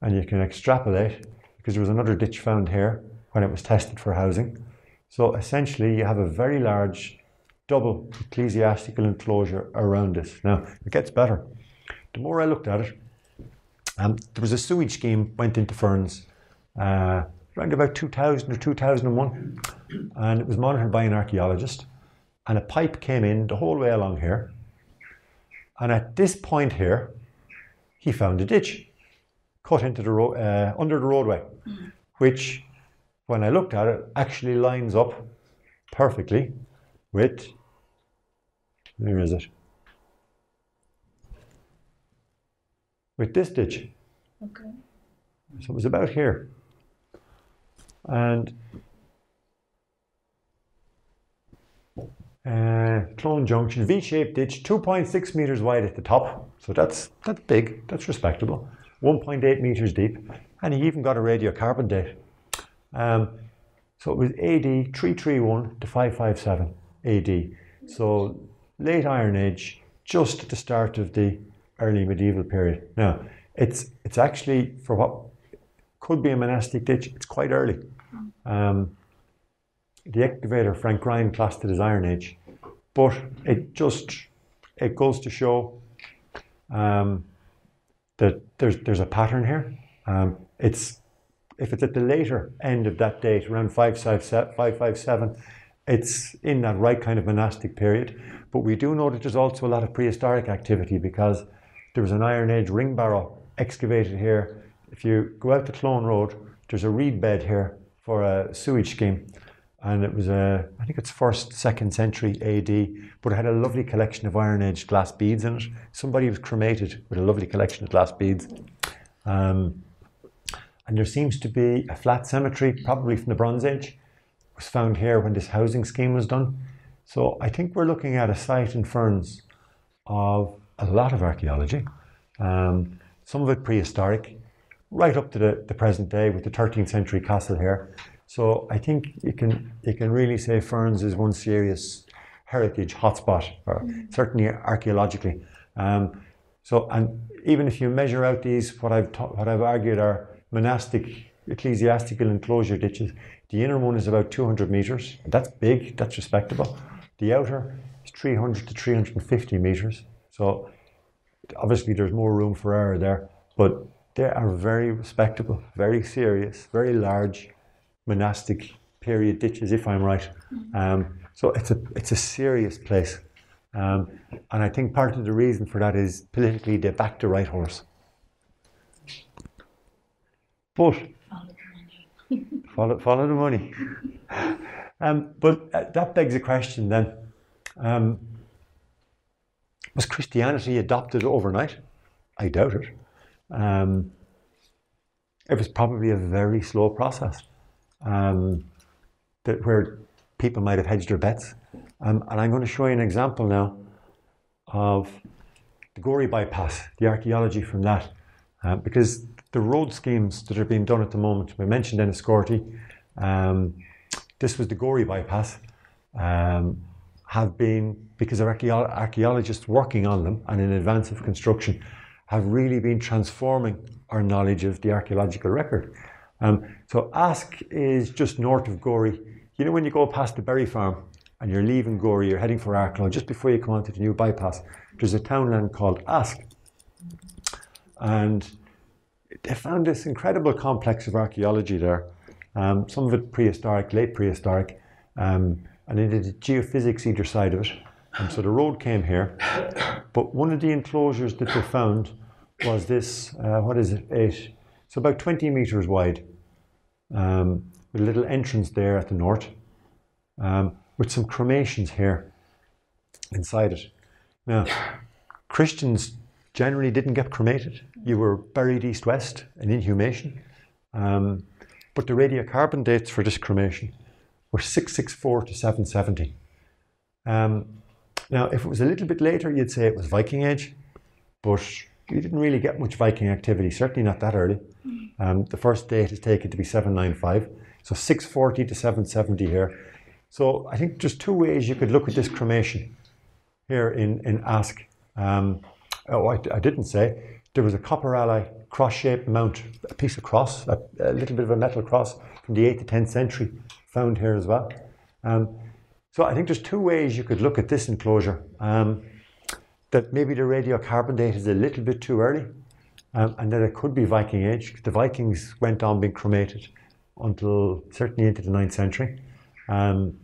And you can extrapolate because there was another ditch found here when it was tested for housing. So essentially, you have a very large double ecclesiastical enclosure around this. Now, it gets better. The more I looked at it, um, there was a sewage scheme went into Ferns uh, around about 2000 or 2001, and it was monitored by an archaeologist. And a pipe came in the whole way along here. And at this point here, he found a ditch cut into the ro- uh, under the roadway, which, when I looked at it, actually lines up perfectly with. Where is it? With this ditch. Okay. So it was about here. And uh, Clone Junction, V-shaped ditch, 2.6 meters wide at the top. So that's that's big, that's respectable. 1.8 meters deep, and he even got a radiocarbon date. Um, so it was AD 331 to 557 AD. So late Iron Age, just at the start of the early medieval period. Now, it's it's actually for what could be a monastic ditch. It's quite early. Um, the excavator Frank Ryan classed it as Iron Age, but it just it goes to show um, that there's there's a pattern here. Um, it's if it's at the later end of that date, around 557, it's in that right kind of monastic period. But we do know that there's also a lot of prehistoric activity because there was an Iron Age ring barrow excavated here. If you go out to Clone Road, there's a reed bed here for a sewage scheme. And it was a, I think it's first, second century AD, but it had a lovely collection of Iron Age glass beads in it. Somebody was cremated with a lovely collection of glass beads. Um, and there seems to be a flat cemetery, probably from the Bronze Age, was found here when this housing scheme was done. So I think we're looking at a site in Ferns of a lot of archaeology, um, some of it prehistoric, right up to the, the present day with the 13th century castle here. So I think you can you can really say Ferns is one serious heritage hotspot, or certainly archaeologically. Um, so and even if you measure out these, what I've ta- what I've argued are monastic ecclesiastical enclosure ditches. The inner one is about 200 meters. That's big. That's respectable. The outer is 300 to 350 meters. So obviously there's more room for error there, but they are very respectable, very serious, very large monastic period ditches, if I'm right. Um, so it's a it's a serious place, um, and I think part of the reason for that is politically they back the right horse. But Follow the money. follow, follow the money. Um, but uh, that begs a question then. Um, was Christianity adopted overnight? I doubt it. Um, it was probably a very slow process um, that where people might have hedged their bets. Um, and I'm going to show you an example now of the Gorey bypass, the archaeology from that. Uh, because the road schemes that are being done at the moment, we mentioned Enniscorthy, um, this was the Gorey bypass, um, have been, because of archaeo- archaeologists working on them and in advance of construction, have really been transforming our knowledge of the archaeological record. Um, so Ask is just north of Gorey. You know when you go past the berry farm and you're leaving Gorey, you're heading for Arklow, just before you come onto the new bypass, there's a townland called Ask. And they found this incredible complex of archaeology there. Um, some of it prehistoric, late prehistoric, um, and they did geophysics either side of it. And so the road came here. But one of the enclosures that they found was this uh, what is it? Eight. So about 20 meters wide, um, with a little entrance there at the north, um, with some cremations here inside it. Now, Christians generally didn't get cremated. You were buried east west, an inhumation. Um, but the radiocarbon dates for this cremation were 664 to 770. Um, now, if it was a little bit later, you'd say it was Viking Age, but you didn't really get much Viking activity, certainly not that early. Um, the first date is taken to be 795, so 640 to 770 here. So I think there's two ways you could look at this cremation here in, in Ask. Um, oh, I, I, didn't say, there was a copper ally cross-shaped mount, a piece of cross, a, a, little bit of a metal cross from the 8th to 10th century found here as well. Um, so I think there's two ways you could look at this enclosure. Um, that maybe the radiocarbon date is a little bit too early, um, and that it could be Viking Age. The Vikings went on being cremated until certainly into the 9th century. Um,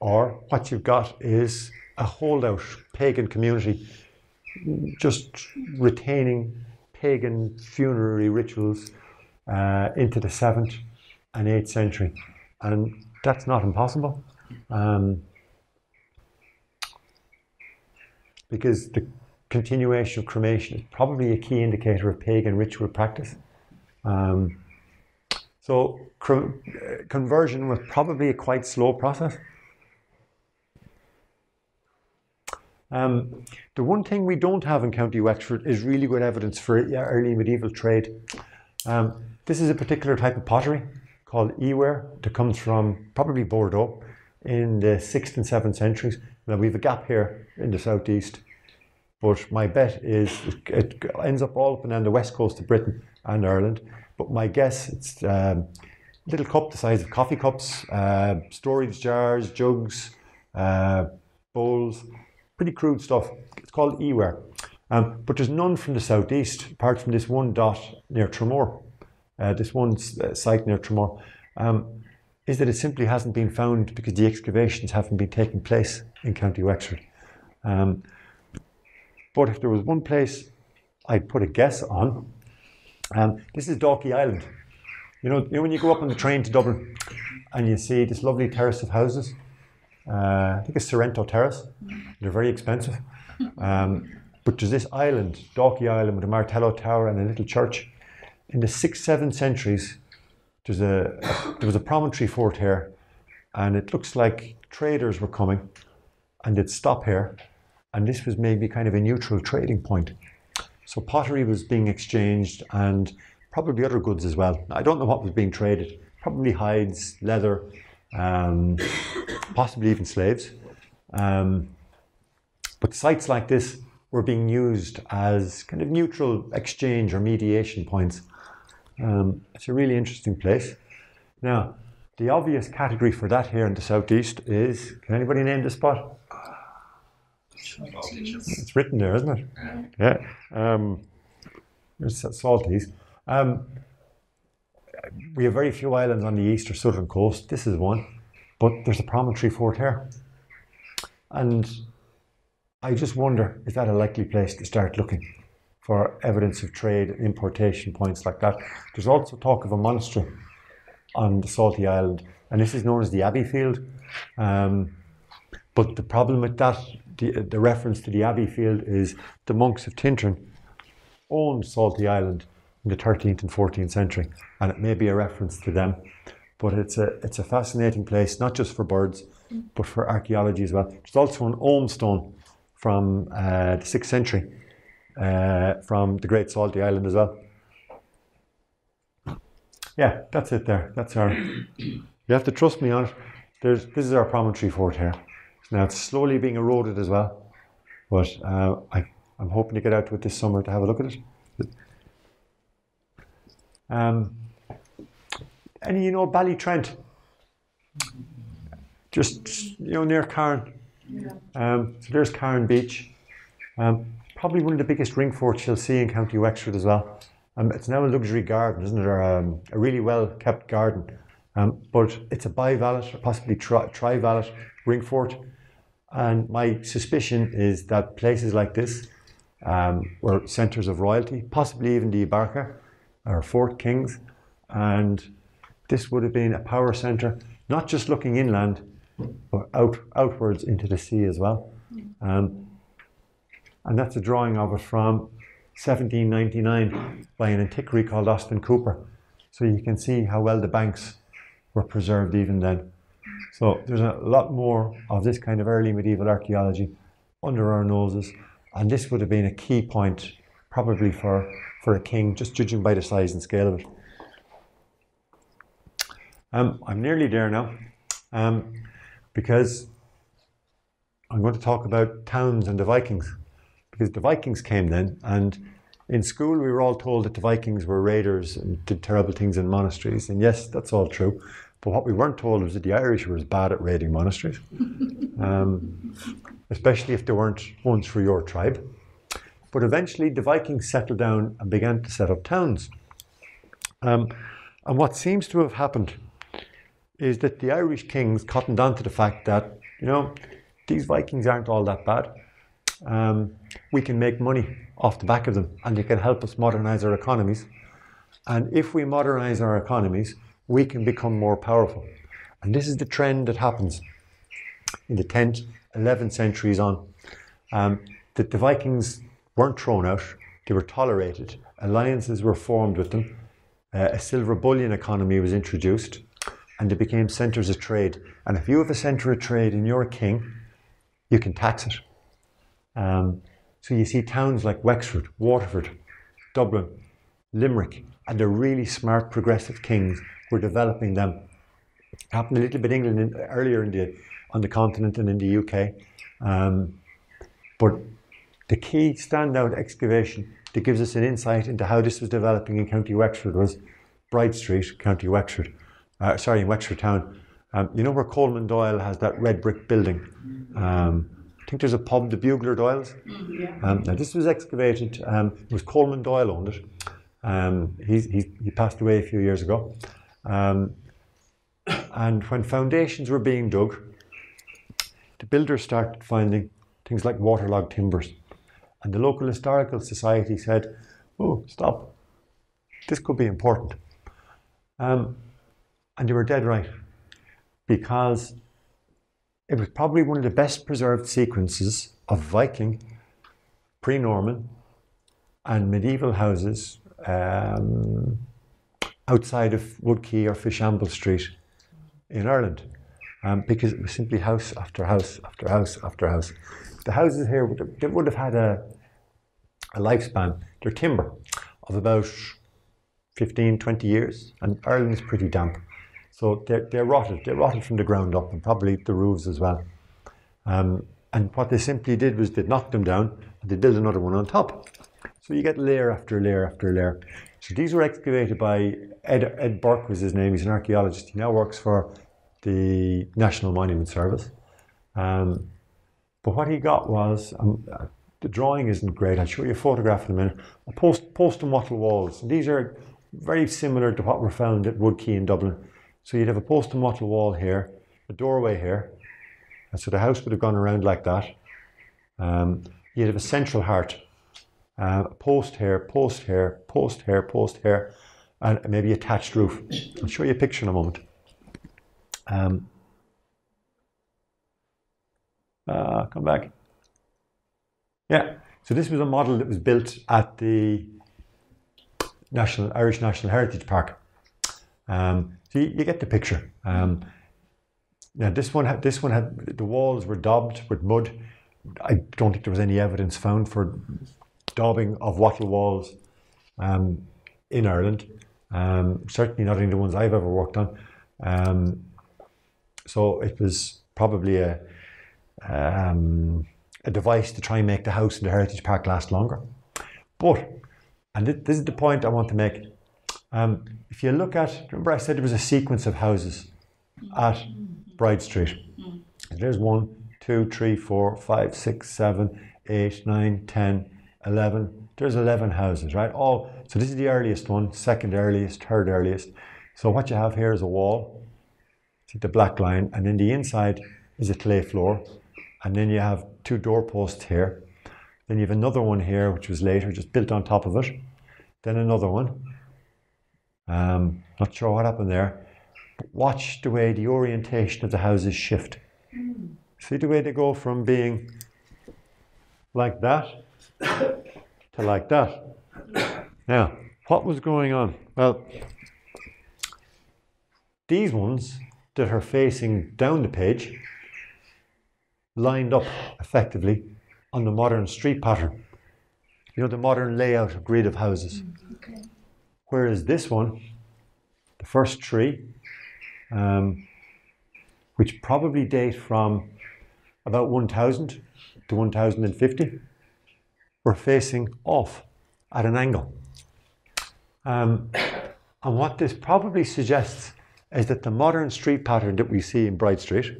or what you've got is a holdout pagan community just retaining pagan funerary rituals uh, into the 7th and 8th century. And that's not impossible. Um, because the continuation of cremation is probably a key indicator of pagan ritual practice. Um, so conversion was probably a quite slow process. Um, the one thing we don't have in County Wexford is really good evidence for early medieval trade. Um, this is a particular type of pottery called eware that comes from probably Bordeaux in the 6th and 7th centuries. Now we have a gap here in the southeast, but my bet is it ends up all up and down the west coast of Britain and Ireland. But my guess it's um, little cup the size of coffee cups, uh, storage jars, jugs, uh, bowls, pretty crude stuff. It's called eware. Um, but there's none from the southeast, apart from this one dot near Tramore, uh, this one uh, site near Tramore, um, is that it simply hasn't been found because the excavations haven't been taking place in County Wexford. Um, but if there was one place I'd put a guess on, um, this is Dalkey Island. You know, you know, when you go up on the train to Dublin and you see this lovely terrace of houses, uh, I think it's Sorrento Terrace. They're very expensive. Um, but there's this island, Dalkey Island, with a Martello Tower and a little church. In the sixth, seventh centuries, there's a, a, there was a promontory fort here, and it looks like traders were coming, and they'd stop here, and this was maybe kind of a neutral trading point. So pottery was being exchanged, and probably other goods as well. I don't know what was being traded. Probably hides, leather, um, possibly even slaves. Um, but sites like this were being used as kind of neutral exchange or mediation points. Um, it's a really interesting place. Now, the obvious category for that here in the southeast is can anybody name the spot? It's written there, isn't it? Yeah. Um, it's Saltees. Um, we have very few islands on the east or southern coast. This is one, but there's a promontory fort here. And I just wonder is that a likely place to start looking for evidence of trade and importation points like that? There's also talk of a monastery on the Saltee island, and this is known as the Abbeyfield. Um, but the problem with that, the, the reference to the Abbey Field, is the monks of Tintern owned Saltee Island in the 13th and 14th century, and it may be a reference to them. But it's a it's a fascinating place, not just for birds, but for archaeology as well. There's also an Ogham stone from uh, the sixth century, uh, from the Great Saltee Island as well. Yeah, that's it there. That's our. You have to trust me on it. There's this is our promontory fort here. Now it's slowly being eroded as well, but uh, I, I'm hoping to get out to it this summer to have a look at it. Um, and you know Ballytrent, just you know near Carne. Yeah. Um, so there's Carne Beach. Um, probably one of the biggest ring forts you'll see in County Wexford as well. Um, it's now a luxury garden, isn't it? Or um, a really well kept garden. Um, but it's a bivallate, possibly tri- trivallate ring fort. And my suspicion is that places like this um, were centres of royalty, possibly even the Bargy or Forth Kings. And this would have been a power centre, not just looking inland, but out, outwards into the sea as well. Um, and that's a drawing of it from 1799 by an antiquary called Austin Cooper. So you can see how well the banks were preserved even then. So there's a lot more of this kind of early medieval archaeology under our noses, and this would have been a key point probably for, for a king, just judging by the size and scale of it. Um, I'm nearly there now, um, because I'm going to talk about towns and the Vikings, because the Vikings came then, and in school we were all told that the Vikings were raiders and did terrible things in monasteries, and yes, that's all true. But what we weren't told was that the Irish were as bad at raiding monasteries, um, especially if they weren't ones for your tribe. But eventually, the Vikings settled down and began to set up towns. Um, and what seems to have happened is that the Irish kings cottoned on to the fact that, you know, these Vikings aren't all that bad. Um, we can make money off the back of them and they can help us modernize our economies. And if we modernize our economies, we can become more powerful. And this is the trend that happens in the 10th, 11th centuries on. Um, that the Vikings weren't thrown out, they were tolerated. Alliances were formed with them. Uh, a silver bullion economy was introduced, and they became centres of trade. And if you have a centre of trade and you're a king, you can tax it. Um, so you see towns like Wexford, Waterford, Dublin, Limerick, and the really smart progressive kings were developing them. It happened a little bit England in, earlier in the, on the continent and in the UK. Um, but the key standout excavation that gives us an insight into how this was developing in County Wexford was Bride Street, County Wexford. Uh, sorry, in Wexford Town. Um, you know where Coleman Doyle has that red brick building? Um, think there's a pub, the Bugler Doyles. Um, now, this was excavated. Um, it was Coleman Doyle owned it. Um, he's, he's, he passed away a few years ago. Um, and when foundations were being dug, the builders started finding things like waterlogged timbers. And the local historical society said, oh, stop. This could be important. Um, and they were dead right. Because it was probably one of the best preserved sequences of Viking, pre Norman, and medieval houses um, outside of Wood Quay or Fishamble Street in Ireland. Um, because it was simply house after house after house after house. The houses here would have, they would have had a, a lifespan, they're timber, of about 15, 20 years, and Ireland is pretty damp. So they're, they're rotted, they're rotted from the ground up, and probably the roofs as well. Um, and what they simply did was they knocked them down and they built another one on top. So you get layer after layer after layer. So these were excavated by Ed, Ed Burke was his name. He's an archaeologist. He now works for the National Monument Service. Um, but what he got was um, the drawing isn't great. I'll show you a photograph in a minute. A post, post and wattle walls. These are very similar to what were found at Woodquay in Dublin. So you'd have a post and wattle wall here, a doorway here, and so the house would have gone around like that. Um, you'd have a central heart, uh, post here, post here, post here, post here, and maybe a thatched roof. I'll show you a picture in a moment. Um, uh, come back. Yeah, so this was a model that was built at the National Irish National Heritage Park. Um, so you, you, get the picture. Um, now this one, had, this one had the walls were daubed with mud. I don't think there was any evidence found for daubing of wattle walls um, in Ireland. Um, certainly not in the ones I've ever worked on. Um, so it was probably a um, a device to try and make the house in the heritage park last longer. But, and this is the point I want to make. Um, if you look at, remember I said there was a sequence of houses at Bride Street. There's one, two, three, four, five, six, seven, eight, nine, ten, eleven. There's 11 houses, right? All, so this is the earliest one, second earliest, third earliest. So what you have here is a wall, see the black line, and then the inside is a clay floor, and then you have two doorposts here. Then you have another one here, which was later just built on top of it. Then another one. Um, not sure what happened there. But watch the way the orientation of the houses shift. Mm. See the way they go from being like that to like that. Now, what was going on? Well, these ones that are facing down the page lined up effectively on the modern street pattern. You know, the modern layout of grid of houses. Okay. Whereas this one, the first tree, um, which probably date from about 1000 to 1050, were facing off at an angle. Um, and what this probably suggests is that the modern street pattern that we see in Bride Street,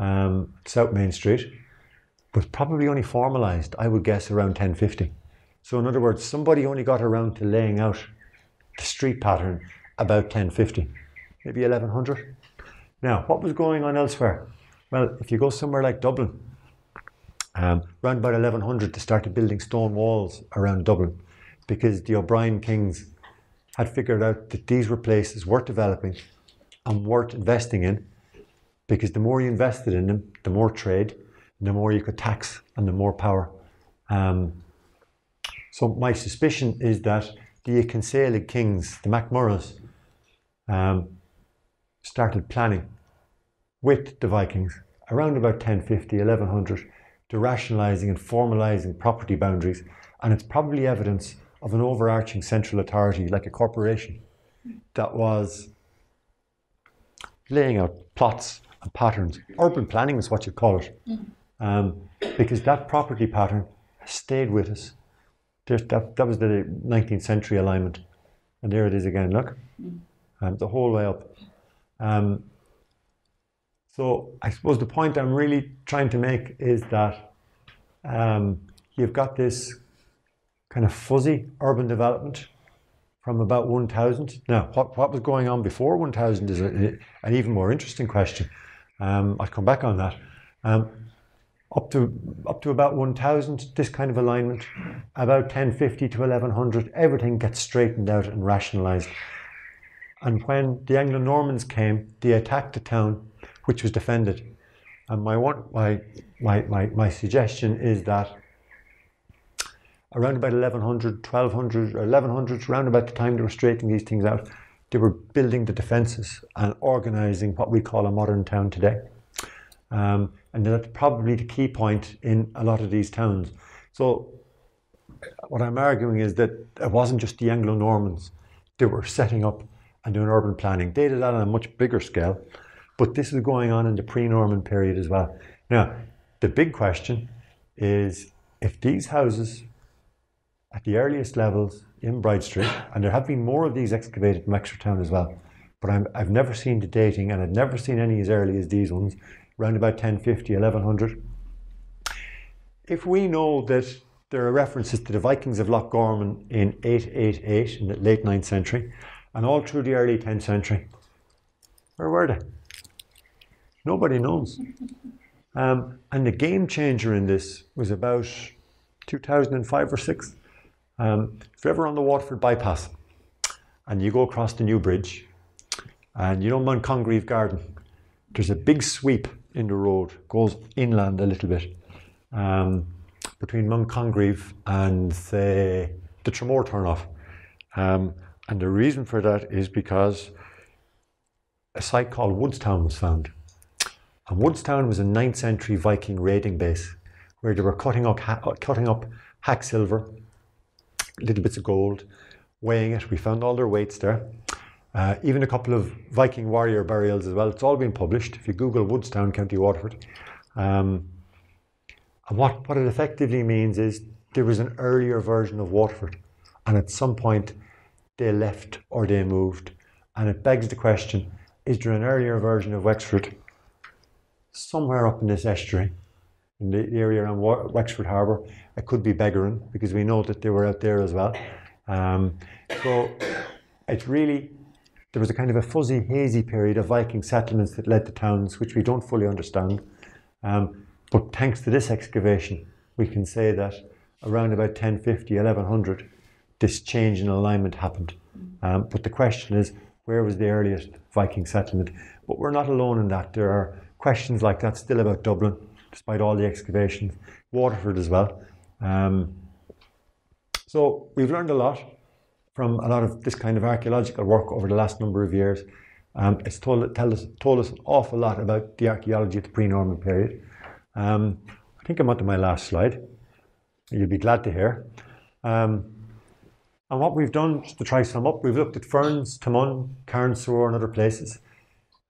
um, South Main Street, was probably only formalized, I would guess, around 1050. So, in other words, somebody only got around to laying out the street pattern about 1050, maybe 1100. Now, what was going on elsewhere? Well, if you go somewhere like Dublin, um, around about 1100 they started building stone walls around Dublin because the O'Brien kings had figured out that these were places worth developing and worth investing in because the more you invested in them, the more trade, the more you could tax, and the more power. Um, so my suspicion is that the Kinsella kings, the MacMurroughs, um, started planning with the Vikings around about 1050, 1100 to rationalising and formalising property boundaries. And it's probably evidence of an overarching central authority like a corporation that was laying out plots and patterns. Urban planning is what you'd call it. Um, because that property pattern stayed with us. There's, that, that was the 19th century alignment. And there it is again, look. Um, the whole way up. Um, so I suppose the point I'm really trying to make is that um, you've got this kind of fuzzy urban development from about 1000. Now, what, what was going on before 1000 is a, an even more interesting question. Um, I'll come back on that. Um, up to up to about 1000, this kind of alignment, about 1050 to 1100, everything gets straightened out and rationalized. And when the Anglo Normans came, they attacked the town, which was defended. And my one, my, my, my, my suggestion is that around about 1100, 1200, or 1100, around about the time they were straightening these things out, they were building the defences and organising what we call a modern town today. Um, and that's probably the key point in a lot of these towns. So, what I'm arguing is that it wasn't just the Anglo Normans that were setting up and doing urban planning. They did that on a much bigger scale, but this is going on in the pre Norman period as well. Now, the big question is if these houses at the earliest levels in Bride Street, and there have been more of these excavated in Town as well, but i have never seen the dating and I've never seen any as early as these ones, around about 1050, 1100. If we know that there are references to the Vikings of Loch Garman in 888 in the late 9th century, and all through the early 10th century, where were they? Nobody knows. Um, and the game changer in this was about 2005 or 6. Um, if you're ever on the Waterford bypass and you go across the new bridge and you know Mount Congreve Garden, there's a big sweep in the road, goes inland a little bit um, between Mount Congreve and say, the Tramore turnoff. Um, and the reason for that is because a site called Woodstown was found. And Woodstown was a 9th century Viking raiding base where they were cutting up, ha- cutting up hack silver little bits of gold, weighing it. We found all their weights there. Uh, even a couple of Viking warrior burials as well. It's all been published. If you Google Woodstown, County Waterford. Um, and what, what it effectively means is there was an earlier version of Waterford, and at some point they left or they moved. And it begs the question is there an earlier version of Wexford somewhere up in this estuary? in the area around Wexford Harbour. It could be Begerin because we know that they were out there as well. Um, so it's really there was a kind of a fuzzy, hazy period of Viking settlements that led to towns which we don't fully understand. Um, but thanks to this excavation, we can say that around about 1050, 1100, this change in alignment happened. Um, but the question is, where was the earliest Viking settlement? But we're not alone in that. There are questions like that still about Dublin despite all the excavations. Waterford as well. Um, So we've learned a lot from a lot of this kind of archaeological work over the last number of years. Um, it's told, tell us, told us an awful lot about the archaeology of the pre-Norman period. Um, I think I'm on to my last slide. You'll be glad to hear. Um, and what we've done, to try sum up, we've looked at Ferns, Taghmon, Carnsore, and other places.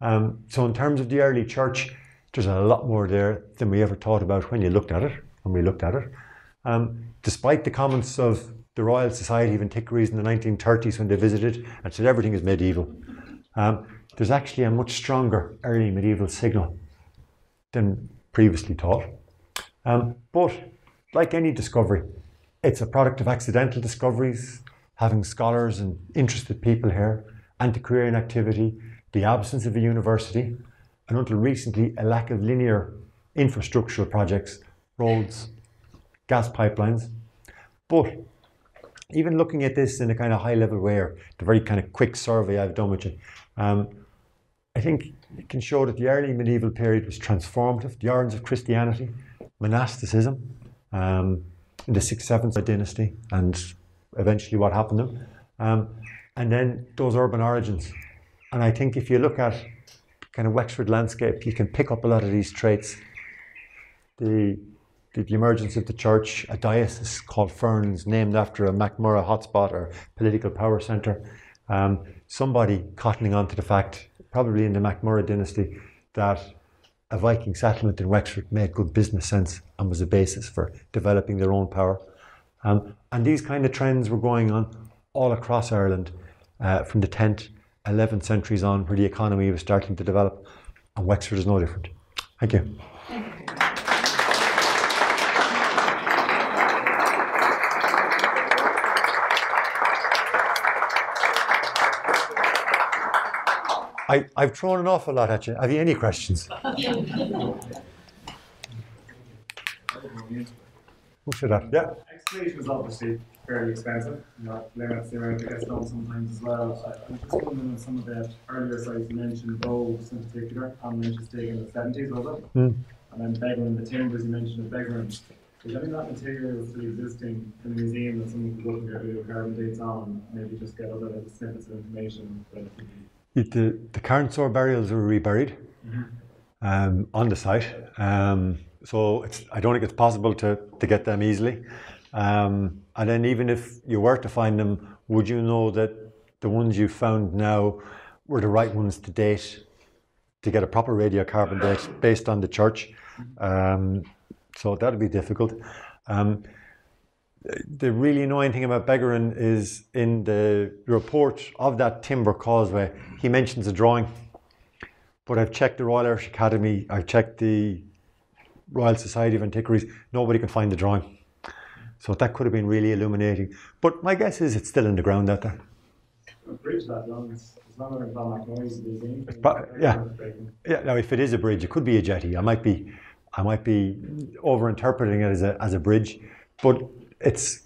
Um, so in terms of the early church, there's a lot more there than we ever thought about when you looked at it, when we looked at it. Um, despite the comments of the Royal Society of Antiquaries in the 1930s when they visited and said everything is medieval, um, there's actually a much stronger early medieval signal than previously thought. Um, but like any discovery, it's a product of accidental discoveries, having scholars and interested people here, antiquarian activity, the absence of a university, and until recently, a lack of linear infrastructural projects, roads, gas pipelines. But even looking at this in a kind of high level way, or the very kind of quick survey I've done with you, um, I think it can show that the early medieval period was transformative, the origins of Christianity, monasticism, um, in the 6th, 7th dynasty, and eventually what happened to them. Um, and then those urban origins. And I think if you look at kind of Wexford landscape, you can pick up a lot of these traits. The, the, emergence of the church, a diocese called Ferns, named after a MacMurrough hotspot or political power centre. Um, somebody cottoning on to the fact, probably in the MacMurrough dynasty, that a Viking settlement in Wexford made good business sense and was a basis for developing their own power. Um, and these kind of trends were going on all across Ireland uh, from the 10th, 11th centuries on, where the economy was starting to develop, and Wexford is no different. Thank you. I, I've thrown an awful lot at you. Have you any questions? Who should I? Yeah. Excavation is obviously fairly expensive. You know, limits the amount that gets done sometimes as well. I'm just wondering on some of the earlier sites you mentioned, Bows in particular, is taken in the seventies, was it? Mm. And then Begerin, the timbers you mentioned of Begerin. Is any of that material still existing in the museum that someone could look at their carbon dates on, maybe just get other little snippets of information relatively? The, the Carnsore burials were reburied um, on the site. Um, so it's, I don't think it's possible to, to get them easily. Um, and then even if you were to find them, would you know that the ones you found now were the right ones to date to get a proper radiocarbon date based on the church? Um, so that'd be difficult. Um, the really annoying thing about Begerin is in the report of that timber causeway, he mentions a drawing. But I've checked the Royal Irish Academy, I've checked the Royal Society of Antiquaries, nobody can find the drawing. So that could have been really illuminating. But my guess is it's still in the ground out there. A bridge that long, it's, longer than Clonmacnoise museum. But, yeah. Yeah, now if it is a bridge, it could be a jetty. I might be, I might be over interpreting it as a, as a bridge, but it's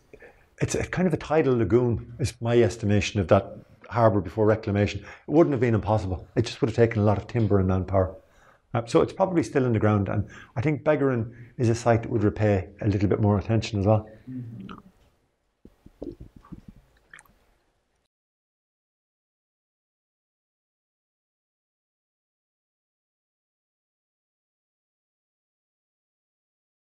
it's a kind of a tidal lagoon, is my estimation of that harbour before reclamation. It wouldn't have been impossible. It just would have taken a lot of timber and manpower. Uh, so it's probably still in the ground, and I think Begerin is a site that would repay a little bit more attention as well. Mhm.